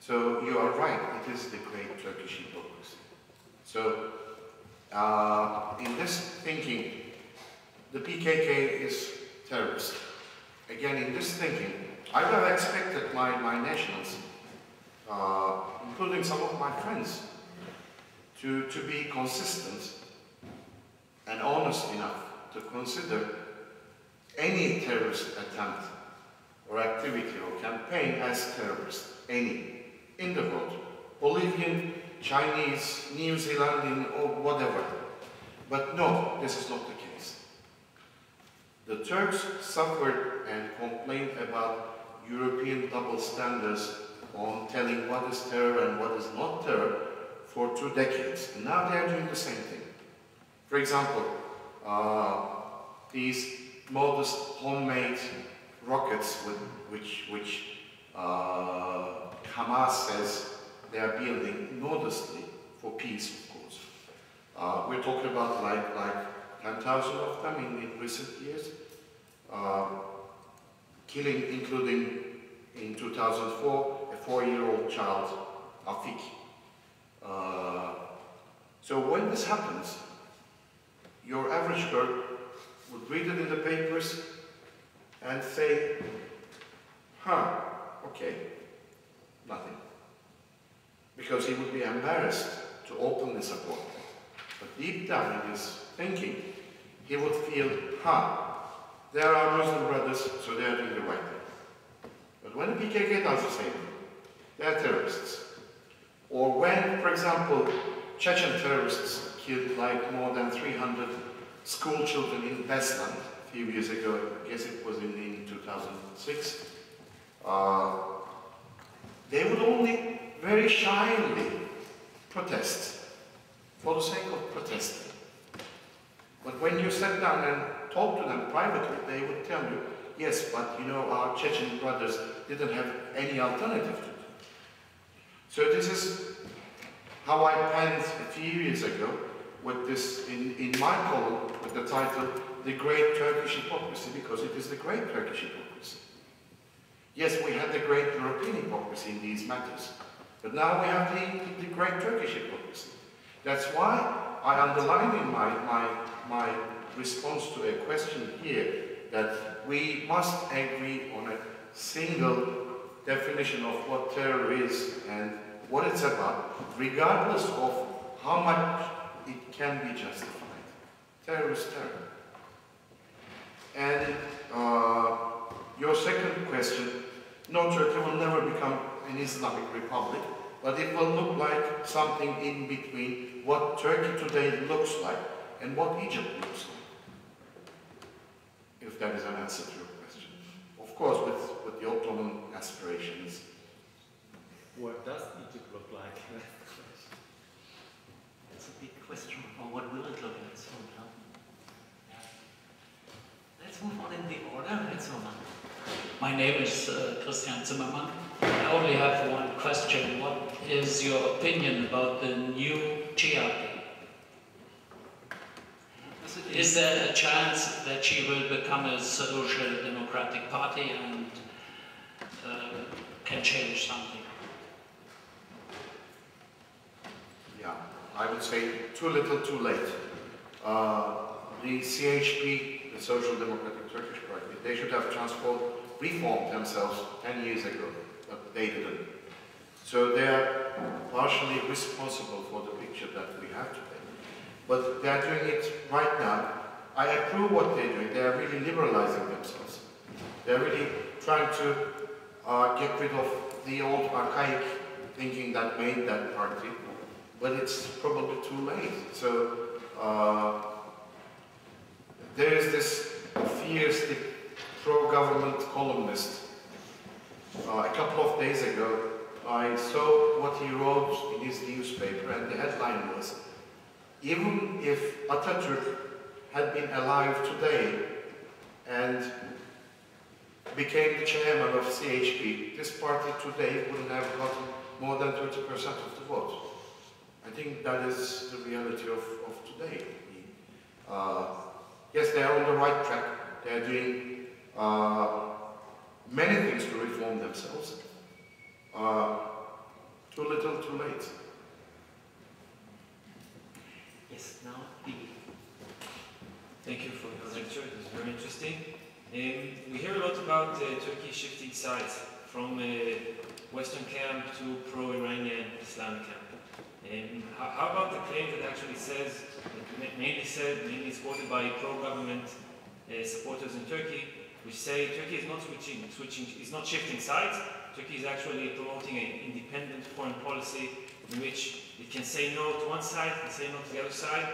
Speaker 2: So you are right, it is the Great Turkish Hypocrisy. So uh, in this thinking, the PKK is terrorist. Again, in this thinking, I would have expected my, my nationals, uh, including some of my friends, to, to be consistent and honest enough to consider any terrorist attempt or activity or campaign as terrorist, any, in the world. Bolivian, Chinese, New Zealandian, or whatever. But no, this is not the case. The Turks suffered and complained about European double standards on telling what is terror and what is not terror for two decades. And now they are doing the same thing. For example, uh, these modest homemade rockets with, which, which uh, Hamas says they are building modestly for peace, of course. Uh, we're talking about like, like 10,000 of them in, in recent years, uh, killing, including in 2004, a four-year-old child, Afik. Uh, so when this happens, your average girl would read it in the papers and say, huh, okay, nothing. Because he would be embarrassed to openly support. But deep down in his thinking, he would feel, huh, there are Muslim brothers, so they are doing the right thing. But when the PKK does the same they are terrorists. Or when, for example, Chechen terrorists killed like more than 300 school children in Beslan few years ago, I guess it was in, in 2006, uh, they would only very shyly protest for the sake of protesting. But when you sat down and talked to them privately, they would tell you, yes, but you know, our Chechen brothers didn't have any alternative to it. So this is how I penned a few years ago with this in, in my column with the title The Great Turkish Hypocrisy because it is the great Turkish hypocrisy. Yes, we had the great European hypocrisy in these matters, but now we have the, the great Turkish hypocrisy. That's why I underline in my, my, my response to a question here that we must agree on a single definition of what terror is and what it's about, regardless of how much it can be justified. Terror is terror. And uh, your second question, no, Turkey will never become an Islamic republic, but it will look like something in between what Turkey today looks like and what Egypt looks like. If that is an answer to your question. Of course, with, with the Ottoman aspirations.
Speaker 6: What does Egypt look like?
Speaker 1: That's a big question. Or what will it look like? So, yeah. Let's move on in the order. Let's move.
Speaker 6: My name is uh, Christian Zimmermann. I only have one question. What is your opinion about the new CHP? Is there a chance that she will become a social democratic party and uh, can change something?
Speaker 2: Yeah, I would say too little, too late. Uh, the CHP, the Social Democratic Turkish Party, they should have transformed, reformed themselves 10 years ago, but they didn't. So they are partially responsible for the picture that we have today. But they are doing it right now. I approve what they're doing. They are really liberalizing themselves. They are really trying to uh, get rid of the old archaic thinking that made that party but it's probably too late. So uh, there is this fiercely pro-government columnist. Uh, a couple of days ago, I saw what he wrote in his newspaper, and the headline was, even if Atatürk had been alive today and became the chairman of CHP, this party today wouldn't have gotten more than 30% of the vote. I think that is the reality of, of today. Uh, yes, they are on the right track. They are doing uh, many things to reform themselves. Uh, too little, too late.
Speaker 1: Yes, now the
Speaker 7: Thank you for your lecture. It was very interesting. Um, we hear a lot about uh, Turkey shifting sides from uh, Western camp to pro-Iranian Islamic camp. Um, how, about the claim that actually says, mainly said, mainly supported by pro-government uh, supporters in Turkey, which say Turkey is not switching, switching, is not shifting sides. Turkey is actually promoting an independent foreign policy in which it can say no to one side and say no to the other side,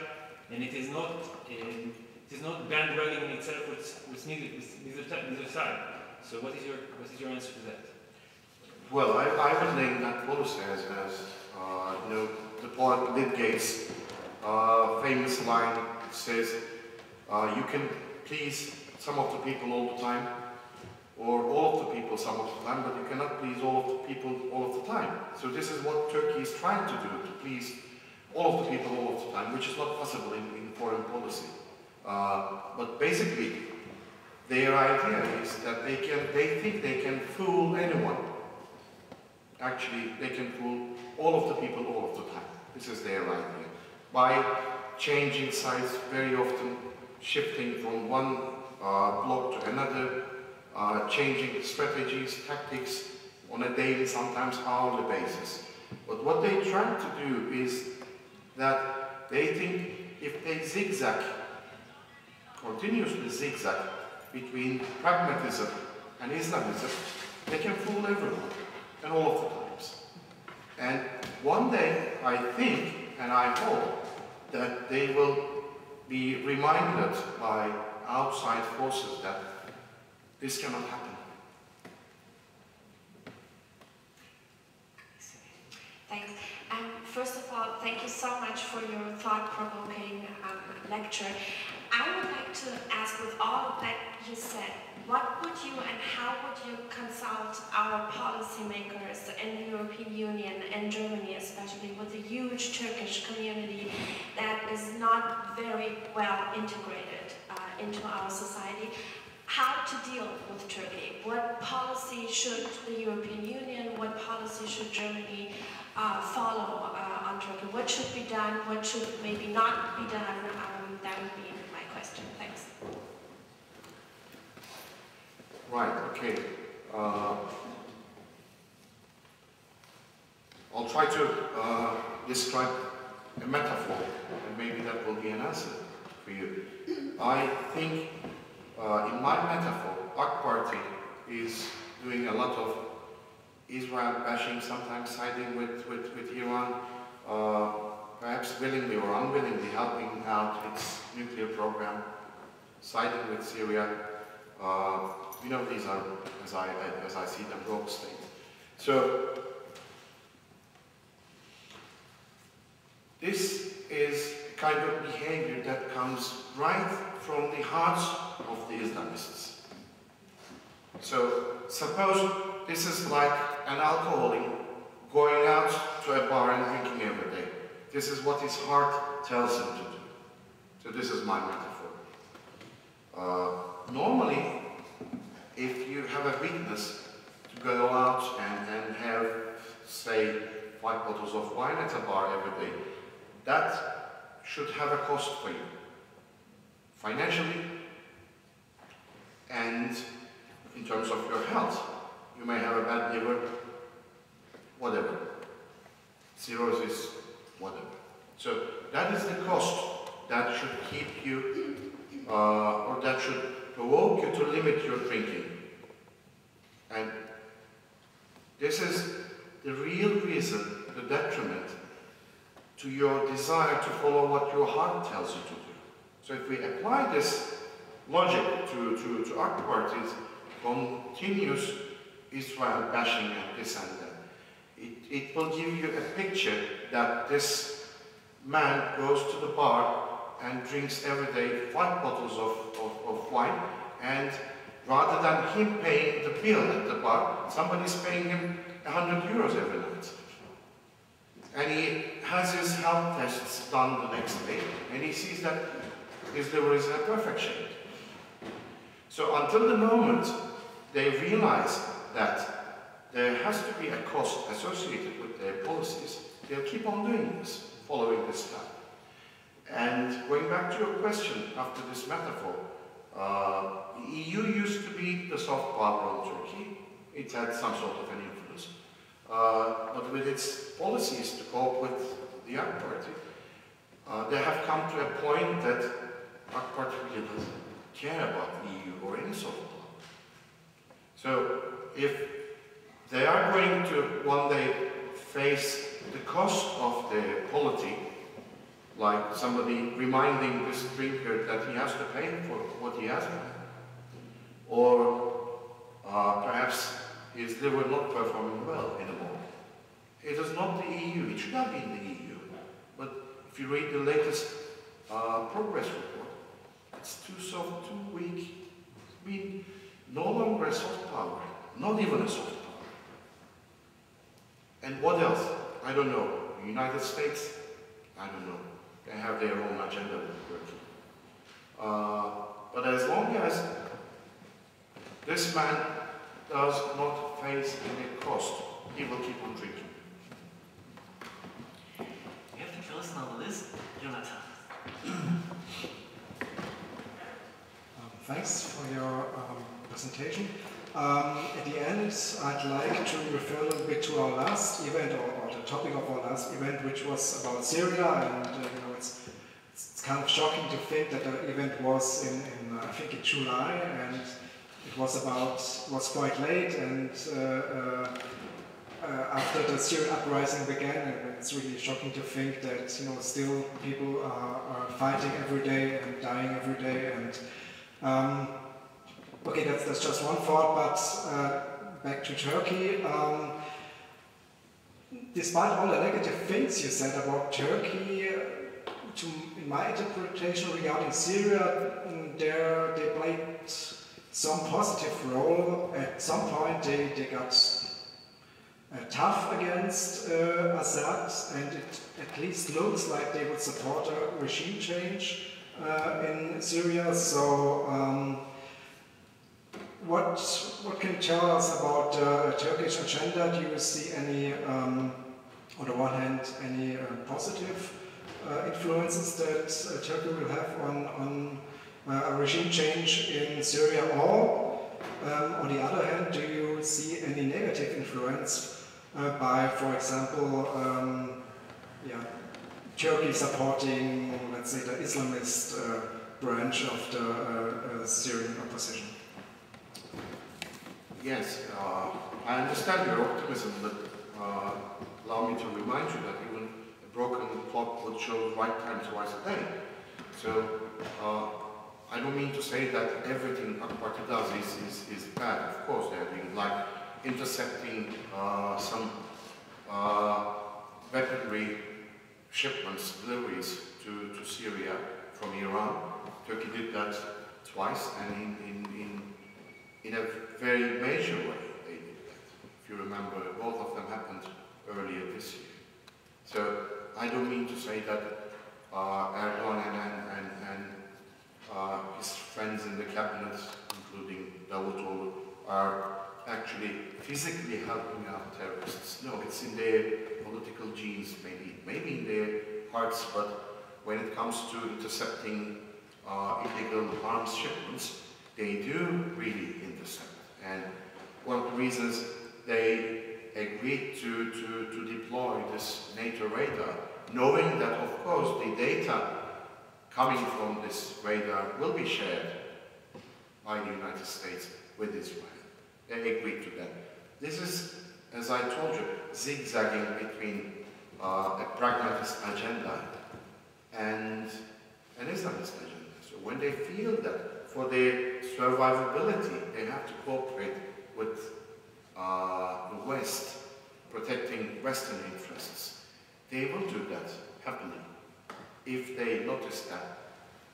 Speaker 7: and it is not um, it is not bandwagoning itself with, with, neither, with neither, neither side. So what is your what is your answer to that?
Speaker 2: Well, I, I would name that policy as, as uh, you know, the poet Lydgate's uh, famous line says, uh, you can please some of the people all the time, or all of the people some of the time, but you cannot please all of the people all of the time. So this is what Turkey is trying to do, to please all of the people all of the time, which is not possible in, in foreign policy. Uh, but basically, their idea is that they can, they think they can fool anyone. Actually, they can fool all of the people all of the time. This is their idea. By changing sides very often, shifting from one uh, block to another, uh, changing strategies, tactics on a daily, sometimes hourly basis. But what they try to do is that they think if they zigzag, continuously zigzag between pragmatism and Islamism, they can fool everyone and all of the times. And one day, I think, and I hope, that they will be reminded by outside forces that this cannot happen.
Speaker 8: Thanks. Um, first of all, thank you so much for your thought-provoking um, lecture. I would like to ask, with all that you said, what would you and how would you consult our policymakers in the European Union and Germany especially with the huge Turkish community that is not very well integrated uh, into our society? How to deal with Turkey? What policy should the European Union, what policy should Germany uh, follow uh, on Turkey? What should be done? What should maybe not be done? Um, that would be my question. Thanks.
Speaker 2: Right, okay. Uh, I'll try to uh, describe a metaphor, and maybe that will be an answer for you. I think uh, in my metaphor, AK Party is doing a lot of Israel bashing, sometimes siding with, with, with Iran, uh, perhaps willingly or unwillingly helping out its nuclear program, siding with Syria. Uh, you know, these are, as I, as I see them, rogue states. So, this is a kind of behavior that comes right from the hearts of the Islamists. So suppose this is like an alcoholic going out to a bar and drinking every day. This is what his heart tells him to do. So this is my metaphor. Uh, normally, if you have a weakness to go out and, and have, say, five bottles of wine at a bar every day, that should have a cost for you. Financially, and in terms of your health. You may have a bad liver, whatever. Cirrhosis, whatever. So that is the cost that should keep you, uh, or that should provoke you to limit your drinking. And this is the real reason, the detriment to your desire to follow what your heart tells you to do. So if we apply this logic to, to, to our parties, continuous Israel bashing and this and that, it, it will give you a picture that this man goes to the bar and drinks every day five bottles of, of wine and rather than him paying the bill at the bar, somebody's paying him 100 euros every night. And he has his health tests done the next day and he sees that his liver is in a perfect shape. So until the moment they realize that there has to be a cost associated with their policies, they'll keep on doing this, following this path. And going back to your question after this metaphor, uh, the EU used to be the soft power on Turkey. It had some sort of an influence. Uh, but with its policies to cope with the AK Party, uh, they have come to a point that AK Party really doesn't care about the EU or any soft power. So if they are going to one day face the cost of their polity, like somebody reminding this drinker that he has to pay for what he has done, or uh, perhaps his liver not performing well anymore. It is not the EU, it should not be in the EU. But if you read the latest uh, progress report, it's too soft, too weak. It's been no longer a soft power, not even a soft power. And what else? I don't know. The United States? I don't know. They have their own agenda working. Uh, but as long as this man does not face any cost, he will keep on drinking.
Speaker 1: We have the person on the list, Jonathan.
Speaker 9: Um, thanks for your um, presentation. Um, at the end, I'd like to refer a little bit to our last event, or, or, the topic of our last event, which was about Syria, and uh, you know, it's, it's kind of shocking to think that the event was in, in uh, I think in July, and it was about was quite late, and uh, uh, uh, after the Syrian uprising began, and it's really shocking to think that you know still people are, are fighting every day and dying every day, and um, Okay, that's, that's just one thought, but uh, back to Turkey. Um, despite all the negative things you said about Turkey, uh, to, my interpretation regarding Syria, mm, there they played some positive role. At some point, they, they got uh, tough against uh, Assad, and it at least looks like they would support a regime change uh, in Syria. So. Um, what, what can you tell us about the uh, Turkish agenda? Do you see any, um, on the one hand, any uh, positive influences that uh, Turkey will have on, on uh, a regime change in Syria? Or, um, on the other hand, do you see any negative influence uh, by, for example, um, yeah, Turkey supporting, let's say, the Islamist branch of the Syrian opposition?
Speaker 2: Yes, uh, I understand your optimism, but uh, allow me to remind you that broken clock would show right time twice a day. So uh, I don't mean to say that everything AK Party does is, is, is bad. Of course, they're doing like intercepting uh, some uh, weaponry shipments, deliveries to, to Syria from Iran. Turkey did that twice and in, in, in, in a very major way they did that. If you remember, both of them happened earlier this year. So I don't mean to say that uh, Erdogan and, and, and uh, his friends in the cabinet, including Davutoglu, are actually physically helping out terrorists. No, it's in their political genes, maybe, maybe in their hearts, but when it comes to intercepting uh, illegal arms shipments, they do really intercept. And one of the reasons they agreed to, to, to deploy this NATO radar, knowing that, of course, the data coming from this radar will be shared by the United States with Israel. They agreed to that. This is, as I told you, zigzagging between uh, a pragmatist agenda and an Islamist agenda. So when they feel that for their survivability, they have to cooperate with uh, the West, protecting Western interests, they will do that happily if they notice that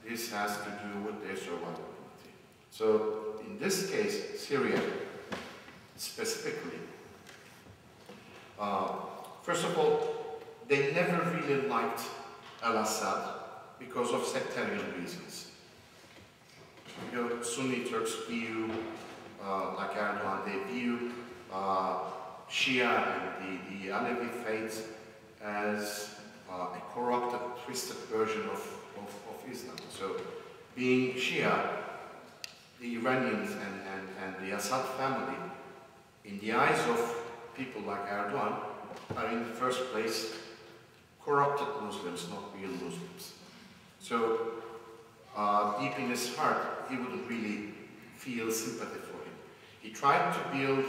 Speaker 2: this has to do with their survivability. So in this case, Syria specifically, uh, first of all, they never really liked al-Assad because of sectarian reasons. You know, Sunni Turks view, uh, like Erdogan, they view uh, Shia and the, the Alevi faith as uh, a corrupted, twisted version of, of, of, Islam. So being Shia, the Iranians and, and, and the Assad family, in the eyes of people like Erdogan, are in the first place corrupted Muslims, not real Muslims. So uh, deep in his heart, he wouldn't really feel sympathy for him. He tried to build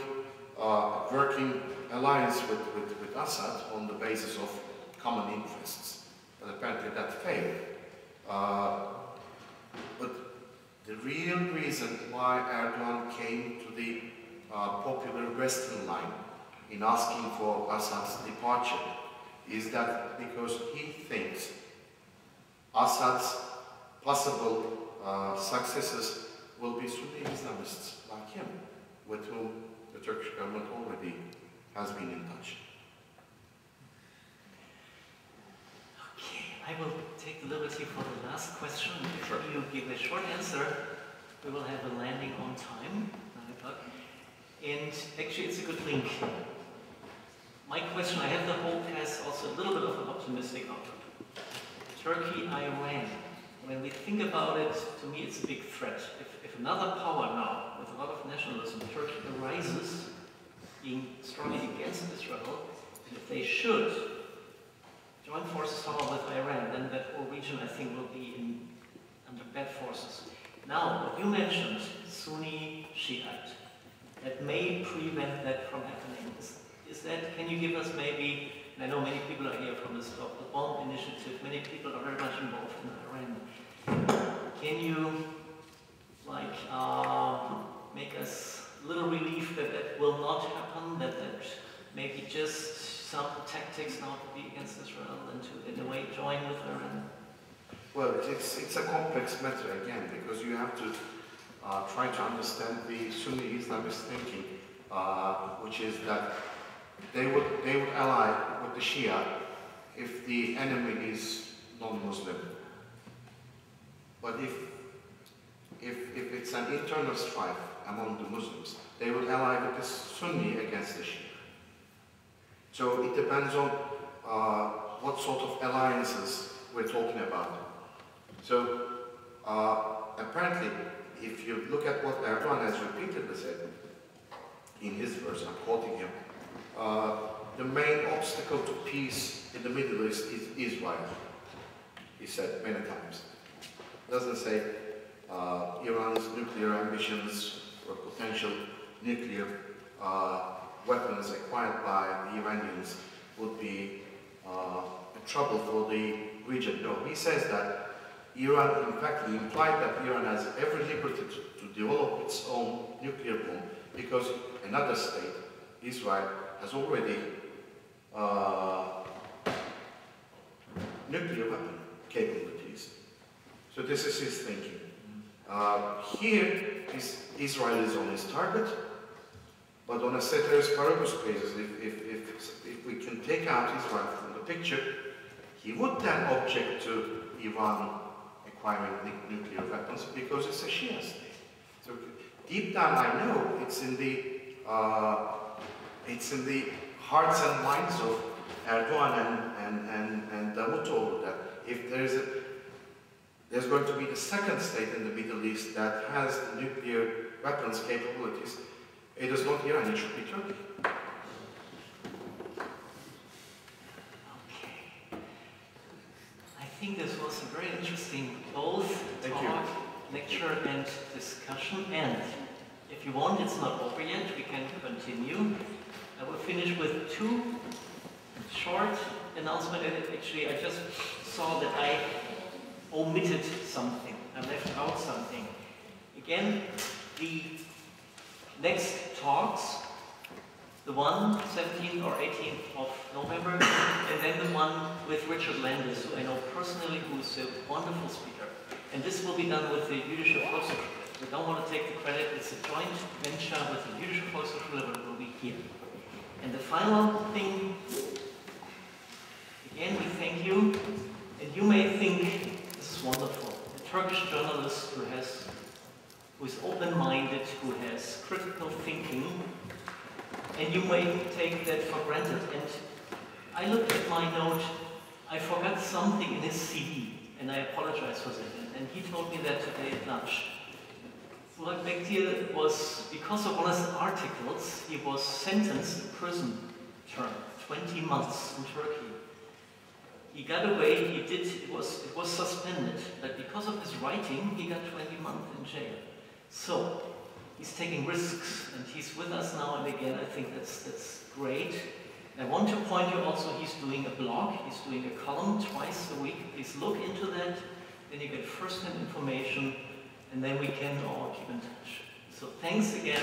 Speaker 2: uh, working alliance with, with, with Assad on the basis of common interests. But apparently that failed. Uh, but the real reason why Erdogan came to the uh, popular Western line in asking for Assad's departure is that because he thinks Assad's possible uh, successors will be Sunni Islamists like him, with whom the Turkish government already has been in touch.
Speaker 1: Okay, I will take the liberty for the last question. If
Speaker 2: sure.
Speaker 1: you give a short answer, we will have a landing on time, 9 o'clock. And actually, it's a good link. My question, I have the hope, has also a little bit of an optimistic outlook. Turkey, Iran. When we think about it, to me, it's a big threat. If, if another power now with a lot of nationalism, Turkey arises being strongly against Israel, and if they should join forces somehow with Iran, then that whole region, I think, will be in, under bad forces. Now, what you mentioned, Sunni Shiite, that may prevent that from happening. Is, is that, can you give us maybe, I know many people are here from the Stop the Bomb initiative, many people are very much involved in Iran. Can you, like, um, make us a little relief that that will not happen, that that maybe just some tactics now to be against Israel and to, in a way, join with Iran?
Speaker 2: Well, it's, it's a complex matter again, because you have to uh, try to understand the Sunni Islamist thinking, uh, which is that they would, they would ally with the Shia if the enemy is non-Muslim. But if, if, if it's an internal strife, among the Muslims. They would ally with the Sunni against the Shia. So it depends on uh, what sort of alliances we're talking about. So uh, apparently, if you look at what Erdogan has repeatedly said in his verse, I'm quoting him, uh, the main obstacle to peace in the Middle East is Israel, he said many times. Doesn't say uh, Iran's nuclear ambitions or potential nuclear uh, weapons acquired by the Iranians would be uh, a trouble for the region. No, he says that Iran, in fact, implied that Iran has every liberty to, to develop its own nuclear bomb because another state, Israel, has already uh, nuclear weapon capabilities. So this is his thinking. Uh, here, is Israel is on his target, but on a ceteris paribus basis, if, if, if, if we can take out Israel from the picture, he would then object to Iran nuclear weapons because it's a Shia state. So deep down, I know it's in the uh, it's in the hearts and minds of Erdogan and and and, and Davutoglu that if there is a there's going to be the second state in the Middle East that has nuclear weapons capabilities. It is not Iran, it should be Turkey.
Speaker 1: Okay. I think this was a very interesting both
Speaker 2: Thank
Speaker 1: talk,
Speaker 2: you.
Speaker 1: lecture and discussion. And if you want, it's not over yet, we can continue. I will finish with two short announcements. Actually, I just saw that I omitted something. I left out something. Again, the next talks, the one 17th or 18th of November, and then the one with Richard Landes, who I know personally, who's a wonderful speaker. And this will be done with the Jüdische Volkshochschule. We don't want to take the credit, it's a joint venture with the Jüdische Volkshochschule, but it will be here. And the final thing, again, we thank you, and you may think this is wonderful. A Turkish journalist who has who is open-minded, who has critical thinking, and you may take that for granted. And I looked at my note, I forgot something in his CV, and I apologize for that. And he told me that today at lunch. Burak Bekdil was, because of one of his articles, he was sentenced to prison term, 20 months in Turkey. He got away, he did, it was, it was suspended, but because of his writing, he got 20 months in jail. So, he's taking risks, and he's with us now and again, I think that's, that's great. I want to point you also, he's doing a blog, he's doing a column twice a week. Please look into that, then you get first-hand information, and then we can all keep in touch. So thanks again.